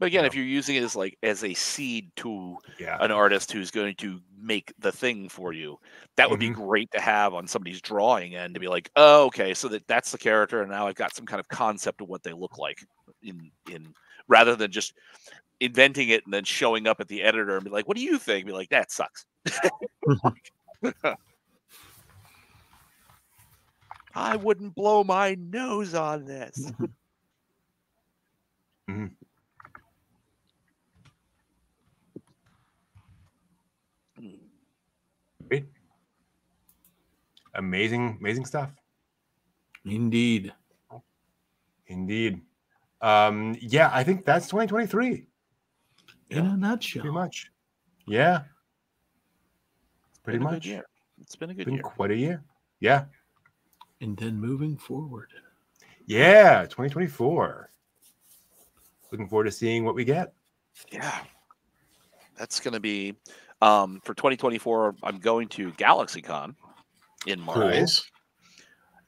But again, know. if you're using it as like as a seed to yeah, an artist who's going to make the thing for you, that would Mhm. be great to have on somebody's drawing end to be like, oh, okay, so that that's the character, and now I've got some kind of concept of what they look like. in in rather than just inventing it and then showing up at the editor and be like, "What do you think?" Be like, "That sucks." I wouldn't blow my nose on this. Mm. Great. Amazing, amazing stuff. Indeed. Indeed. Um, yeah, I think that's 2023. In a nutshell. Pretty much. Yeah. Pretty Been a good much. year. It's been a good Been year. quite a year. Yeah. And then moving forward. Yeah. 2024. Looking forward to seeing what we get. Yeah. That's going to be um, for 2024. I'm going to GalaxyCon in March. Nice.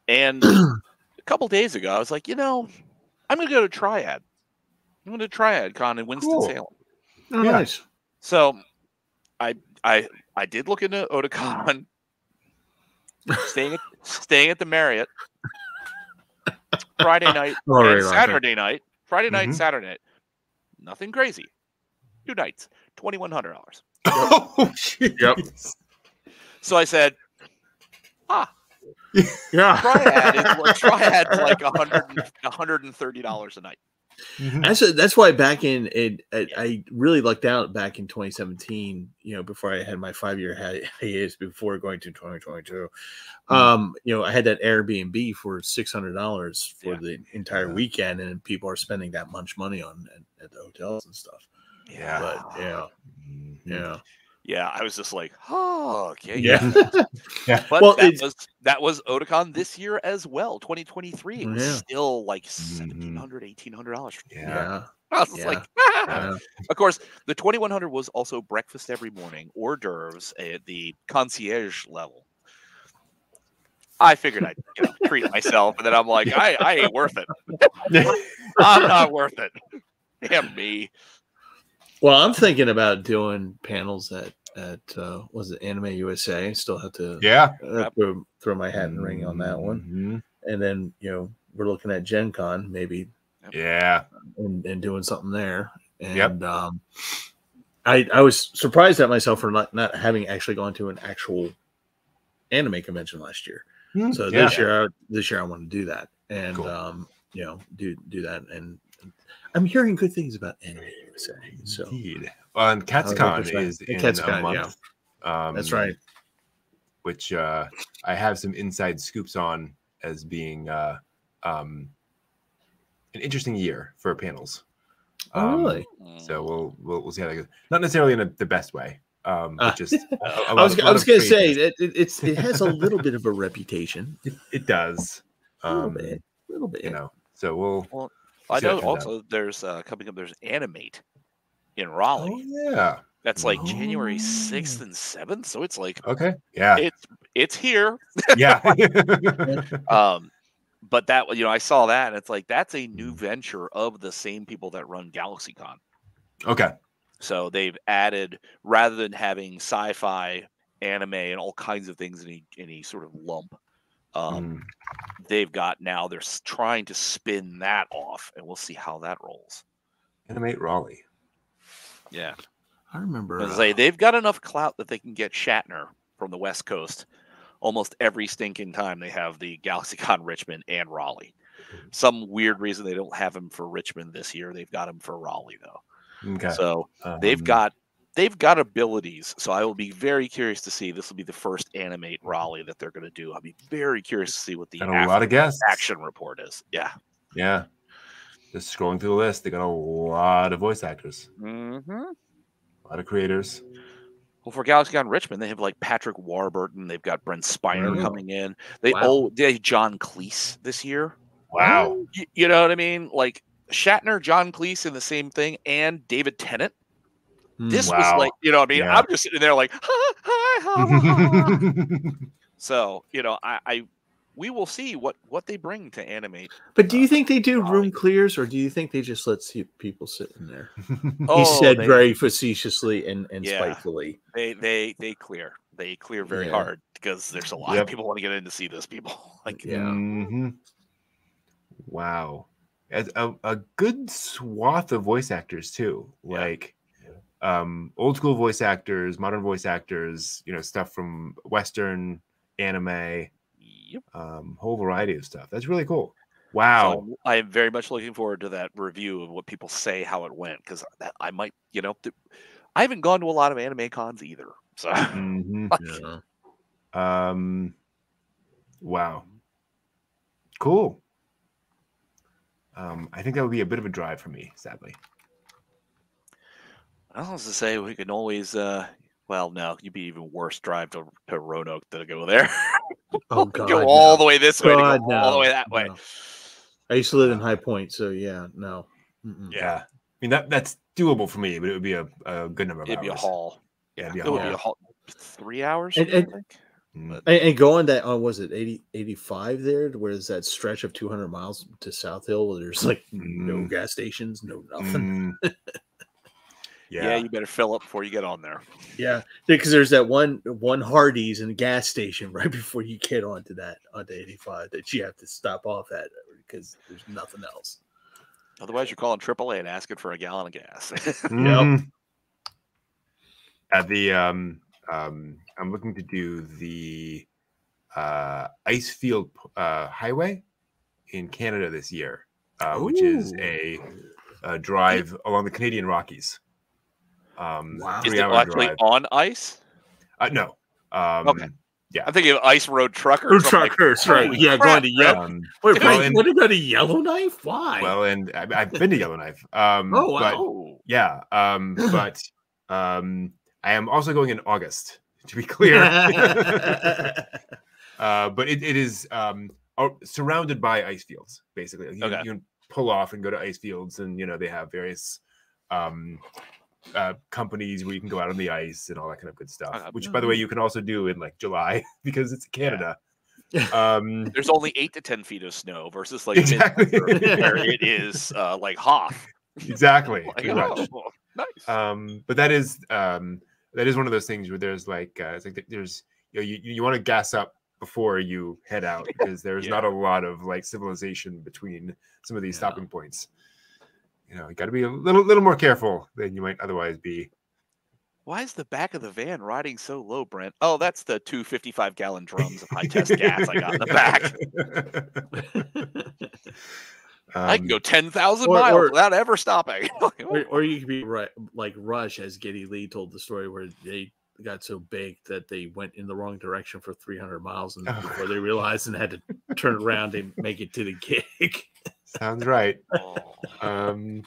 And a couple days ago, I was like, you know, I'm going to go to Triad. I'm going to Triad Con in Winston-Salem. Oh, Yeah. nice. So I I I did look into Otakon, staying at staying at the Marriott Friday night and Roger. Saturday night. Friday night, and Mhm. Saturday night. Nothing crazy. Two nights, twenty one hundred dollars. Oh, Yep. So I said, ah, Yeah. Triad is like Triad's like hundred hundred and thirty dollars a night. Mhm. That's that's why back in it, it I really lucked out back in 2017. You know, before I had my five year hiatus before going to 2022. Hmm. Um, you know, I had that Airbnb for six hundred dollars for Yeah. the entire Yeah. weekend, and people are spending that much money on at, at the hotels and stuff. Yeah. But yeah, Mhm. yeah, Yeah, I was just like, oh, okay. yeah. But Well, that it's- was that was Otakon this year as well, 2023. It was Yeah. still like Mhm. $1,700, $1,800. Yeah. yeah. I was Yeah. like, ah! yeah. of course, the 2100 was also breakfast every morning, hors d'oeuvres at the concierge level. I figured I'd you know, treat myself, and then I'm like, I, I ain't worth it. I'm not worth it. Damn me. Well, I'm thinking about doing panels at at uh, was it Anime USA? Still have to Yeah. uh, throw, throw my hat and ring on that one. Mhm. and then you know we're looking at Gen Con maybe Yeah. and, and doing something there. And Yep. um, I I was surprised at myself for not not having actually gone to an actual anime convention last year. Hmm, So yeah. this year, I, this year I want to do that and Cool. um, you know do do that. And I'm hearing good things about Anime USA. So Indeed. Um, I Katsucon was like, is yeah, in Katsucon, a month. Um, that's right. Which uh, I have some inside scoops on as being uh, um, an interesting year for panels. Oh Um, really? So we'll we'll, we'll see how that goes. Not necessarily in a, the best way, um, but Ah. just. a- a I was, of- I was gonna say it, it, it's it has a little bit of a reputation, it, it does. a little Um, bit, a little bit. You know, so we'll. Well, I See how it know turns out. also there's uh, coming up, there's Animate in Oh Raleigh. yeah. That's like January 6th Oh. and 7th. So it's like, Okay. Yeah. it's it's here. yeah. um but that you know i saw that and it's like that's a new venture of the same people that run galaxycon okay. so they've added rather than having sci-fi anime and all kinds of things in a, in a sort of lump um, Mm. they've got now they're trying to spin that off and we'll see how that rolls Animate Raleigh. Yeah I remember. I uh, they've got enough clout that they can get Shatner from the West Coast almost every stinking time they have the GalaxyCon Richmond and Raleigh. Some weird reason they don't have him for Richmond this year. They've got him for Raleigh though. Okay. So they've Um, got they've got abilities. So I will be very curious to see. This will be the first animate Raleigh that they're going to do. I'll be very curious to see what the a lot of guests. action report is. Yeah. Yeah. Just scrolling through the list, they got a lot of voice actors, Mm-hmm. a lot of creators. Well, for GalaxyCon Richmond, they have like Patrick Warburton. They've got Brent Spiner Mhm. coming in. They Wow. oh they have John Cleese this year. Wow. Y- You, know what I mean? Like Shatner, John Cleese in the same thing, and David Tennant. hmm, This Wow. was like, you know what I mean? Yeah. I'm just sitting there like, hi, hi, ha, ha, ha, ha." so, you know, I, I we will see what what they bring to animate. But do you think they do Raleigh. room clears, or do you think they just let people sit in there? Oh, he said they- very facetiously and, and Yeah. spitefully. They they they clear. They clear very Yeah. hard because there's a lot Yep. of people want to get in to see this people. Like Yeah. Mhm. Wow. as a, a good swath of voice actors too, Yeah. like um, old school voice actors, modern voice actors. You know, stuff from Western, anime, Yep. um, whole variety of stuff. That's really cool. Wow. So I am very much looking forward to that review of what people say how it went because I might, you know, th- I haven't gone to a lot of anime cons either. So Mhm. Yeah. Um, wow. Cool. Um, I think that would be a bit of a drive for me, sadly. I was to say we can always, uh, well, no, you'd be even worse drive to, to Roanoke to go there. Oh God, go all no. the way this way, to God, go all the way that way. no. I used to live in High Point, so yeah, no. Mm-mm. Yeah. Yeah. I mean that that's doable for me, but it would be a, a good number of It'd be a hours. haul. Yeah, it'd be a It would haul. be a haul. Three hours. And- I and- think? Mm. And, and going that uh, was it 80, 85 there, where there's that stretch of 200 miles to South Hill where there's like no Mm. gas stations, no nothing. Mm. Yeah. yeah. you better fill up before you get on there. Yeah, because there's that one one Hardee's in the gas station right before you get onto that onto 85 that you have to stop off at because there's nothing else. Otherwise, you're calling AAA and asking for a gallon of gas. Mhm. At the um um I'm looking to do the uh Icefield uh highway in Canada this year, uh, which is a, a drive along the Canadian Rockies. Um Wow. Is three it actually drive. on ice? Uh, no. Um Okay. Yeah. I'm thinking of ice road truckers. Or I'm like, truckers, right? holy Yeah, crap, going to Yellow. um, Wait, well, wait, and- what about a Yellowknife? Why? well and I, I've been to Yellowknife. Um Oh, wow. but yeah, um but um I am also going in August, to be clear. uh, but it, it is um, surrounded by ice fields, basically. You, Okay. you can pull off and go to ice fields, and you know they have various um, uh, companies where you can go out on the ice and all that kind of good stuff. Okay. Which, by the way, you can also do in like July because it's Canada. Um, there's only eight to ten feet of snow versus like Exactly. where it is uh, like Hoth. exactly. Like, oh, nice. um but that is um that is one of those things where there's like uh, it's like there's you know you, you want to gas up before you head out because there's not a lot of like civilization between some of these Yeah. stopping points you know you got to be a little little more careful than you might otherwise be Why is the back of the van riding so low, Brent? Oh, that's the two 55 gallon drums of high test gas I got in the back. I can Um, go 10,000 miles or- without ever stopping. or, or you could be right, like Rush, as Geddy Lee told the story where they got so big that they went in the wrong direction for 300 miles, and Oh. before they realized and had to turn around and make it to the gig. Sounds right um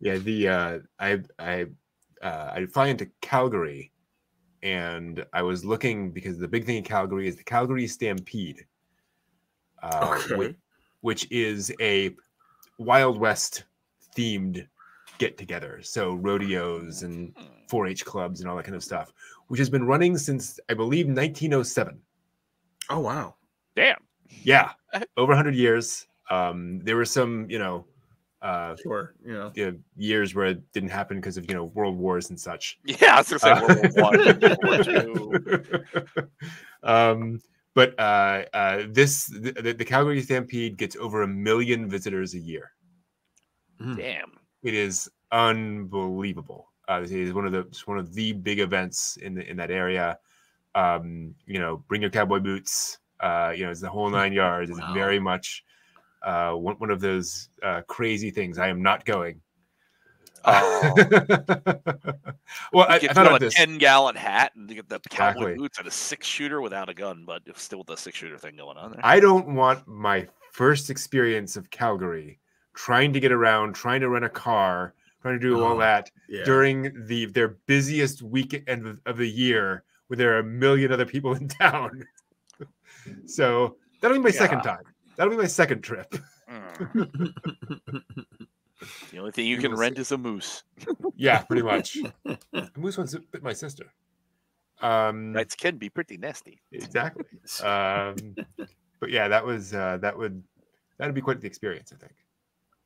yeah the uh i i uh i fly into calgary and i was looking because the big thing in calgary is the calgary stampede uh whi- which is a wild west themed get together so rodeos and hmm. 4-h clubs and all that kind of stuff which has been running since i believe 1907 Oh wow! Damn. yeah over 100 years um there were some you know uh Sure, you know. you know, years where it didn't happen because of you know world wars and such. Yeah, I was going to say World War One, World War Two. um, but uh, uh, this the, the, the Calgary Stampede gets over a million visitors a year. Damn. It is unbelievable. Uh, it is one of the it's one of the big events in the in that area. Um, you know, bring your cowboy boots. Uh, you know, it's the whole nine yards. It's Wow. very much uh, one, one of those uh, crazy things. I am not going. Oh. well, I, I get thought a about this. 10 gallon hat and get the cowboy Exactly. boots and a six shooter without a gun, but still with the six shooter thing going on there. I don't want my first experience of Calgary trying to get around, trying to rent a car, trying to do all Oh, that Yeah. during the their busiest weekend of, of the year when there are a million other people in town. so that'll be my second time. That'll be my second trip. Mm. The only thing you can rent is a moose. Yeah, pretty much. The moose wants to bit my sister. Um, Nights can be pretty nasty. exactly. Um, but yeah, that was uh, that would that'd be quite the experience, I think.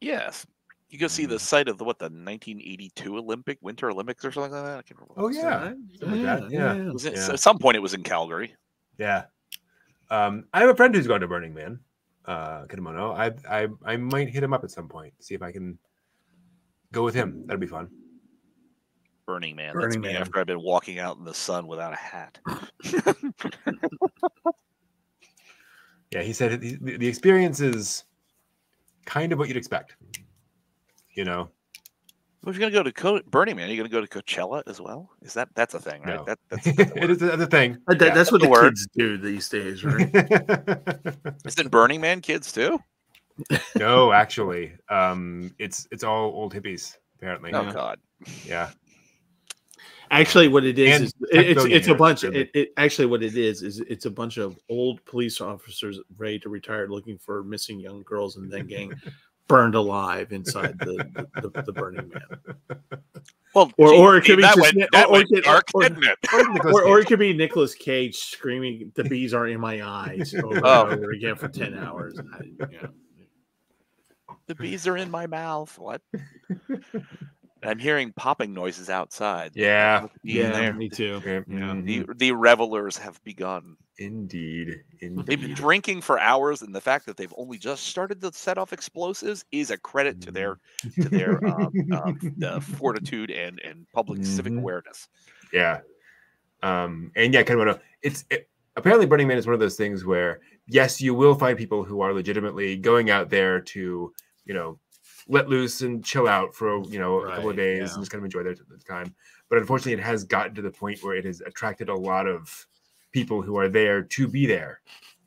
Yes. You go see the Mm. site of the what the 1982 Olympic Winter Olympics or something like that. I can't remember. Oh what it was. yeah, like that, yeah. It was- Yeah. At some point, it was in Calgary. Yeah. Um, I have a friend who's gone to Burning Man. Uh, Kitamono. I, I I might hit him up at some point. See if I can go with him. That'd be fun. Burning Man. Burning That's me Man. after I've been walking out in the sun without a hat. Yeah, he said the, the the experience is kind of what you'd expect. You know, Well, if you're gonna go to Co- Burning Man, you're gonna go to Coachella as well. Is that that's a thing, right? No. That, that's it is a, a thing. That- that- Yeah. that's what The the word. kids do these days, right? isn't Burning Man kids too? no, actually, um, it's it's all old hippies apparently. Oh God. Yeah, Actually, what it is And is it- it's it's a bunch. really. It, it actually what it is is it's a bunch of old police officers ready to retire, looking for missing young girls, and then getting burned alive inside the the, the, the Burning Man. Well, Or- gee, or it could be that just went, that or- or went it could- dark, or- it? Or, or it Cage. could be Nicolas Cage screaming, "The bees are in my eyes" over Oh. and over again for ten hours. I, yeah. The bees are in my mouth. What? I'm hearing popping noises outside. Yeah. Must be in yeah, there. me too. Yeah, Yeah. The the revelers have begun. Indeed, Indeed. They've been drinking for hours, and the fact that they've only just started to set off explosives is a credit to their to their um, um, uh, fortitude and and public civic Mhm. awareness. Yeah. Um, and yeah, kind of it's it, apparently Burning Man is one of those things where yes, you will find people who are legitimately going out there to, you know, let loose and chill out for you know a couple of days yeah. and just kind of enjoy their, their time. But unfortunately, it has gotten to the point where it has attracted a lot of people who are there to be there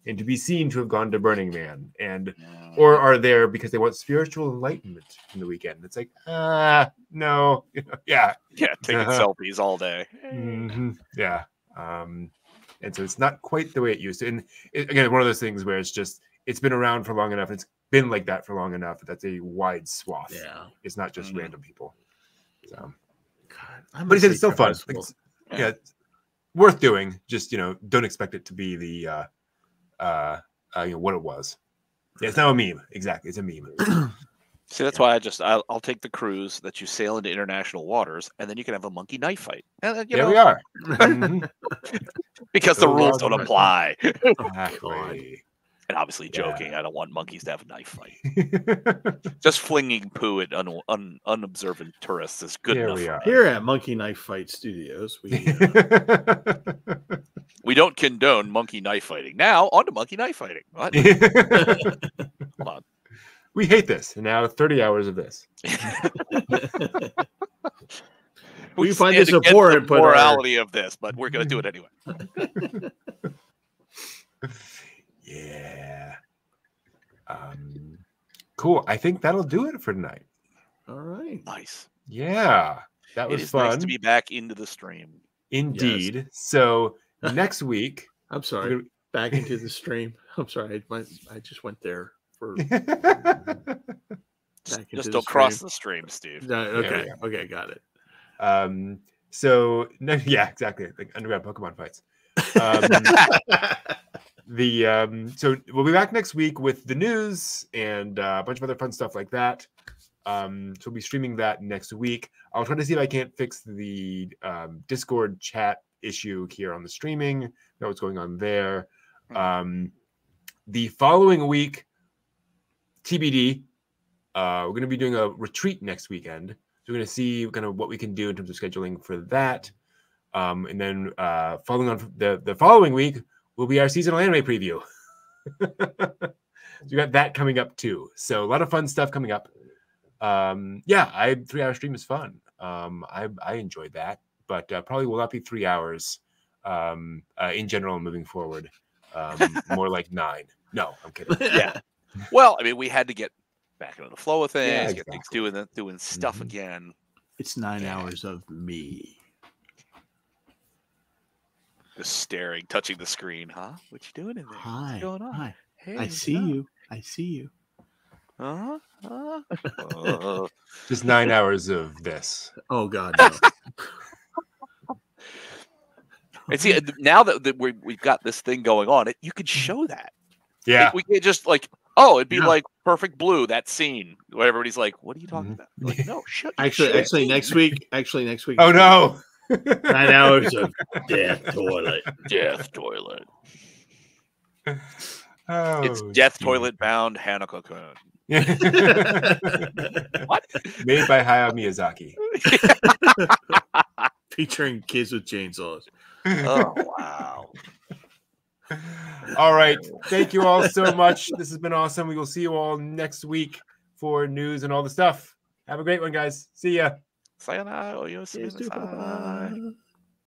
and to be seen to have gone to Burning Man and or are there because they want spiritual enlightenment in the weekend. It's like, ah, no, yeah, yeah, taking Uh-huh. selfies all day. Mhm. Yeah. Um, and so it's not quite the way it used to. And it, again, one of those things where it's just it's been around for long enough. It's been like that for long enough. That's a wide swath. Yeah. It's not just Mhm. random people. So, God, but he said it's still fun. Like, Festival. it's- yeah, it's worth doing. Just you know, don't expect it to be the uh, uh, uh, you know what it was. Yeah, it's not a meme. Exactly, it's a meme. See, that's why I just I'll, I'll take the cruise that you sail into international waters, and then you can have a monkey knife fight. And, you there know, we are. Mhm. because the Go rules don't apply. Exactly. And obviously, Yeah. joking. I don't want monkeys to have a knife fight. Just flinging poo at un, un, unobservant tourists is good There enough. we are. Here at Monkey Knife Fight Studios, we uh, We don't condone monkey knife fighting. Now, on to monkey knife fighting. What? Hold on. we hate this. And now 30 hours of this. We find this against abhorrent, the but our- morality of this, but we're going to do it anyway. Yeah. Um, cool. I think that'll do it for tonight. all right. Nice. Yeah. That was is fun. nice to be back into the stream. Indeed. So next week, I'm sorry. we're Back into the stream. I'm sorry. I, my, I just went there for gonna- Just, Back just the don't cross stream. the stream, Steve. No, we okay. Okay, got it. um, so no, yeah, exactly. Like underground Pokemon fights. Um, the um so we'll be back next week with the news and uh, a bunch of other fun stuff like that. Um so we'll be streaming that next week. I'll try to see if i can't fix the um, discord chat issue here on the streaming know what's going on there. Um the following week tbd uh we're going to be doing a retreat next weekend. So we're going to see kind of what we can do in terms of scheduling for that. Um and then uh following on the the following week will be our seasonal anime preview. so we got that coming up too. So a lot of fun stuff coming up. Um, yeah, I three hour stream is fun. Um, I I enjoyed that, but uh, probably will not be three hours um, uh, in general moving forward. Um, more like nine. No, I'm kidding. Yeah. Well, I mean, we had to get back into the flow of things, Yeah, get things doing doing stuff Mhm. again. It's nine Yeah. hours of me. Just staring, touching the screen. Huh? What you doing in there? Hi. What's going on? Hi. Hey, I see up? you. I see you. Huh? Huh? Uh, Just nine hours of this. Oh God. No. and see, now that, that we we've got this thing going on, it, you could show that. Yeah. Like, we could just like, oh, it'd be Yeah. like Perfect Blue, that scene where everybody's like, "What are you talking Mhm. about?" Like, no, shut. actually, shit. actually, next week. Actually, next week. oh no. Nine hours of death toilet. death toilet. Oh, it's Death gee. Toilet Bound Hanako Kun. What? Made by Hayao Miyazaki. Featuring kids with chainsaws. oh wow. all right. Thank you all so much. This has been awesome. We will see you all next week for news and all the stuff. Have a great one, guys. See ya. Sayonara. Oyasumi Yes, dude, nasai. bye-bye.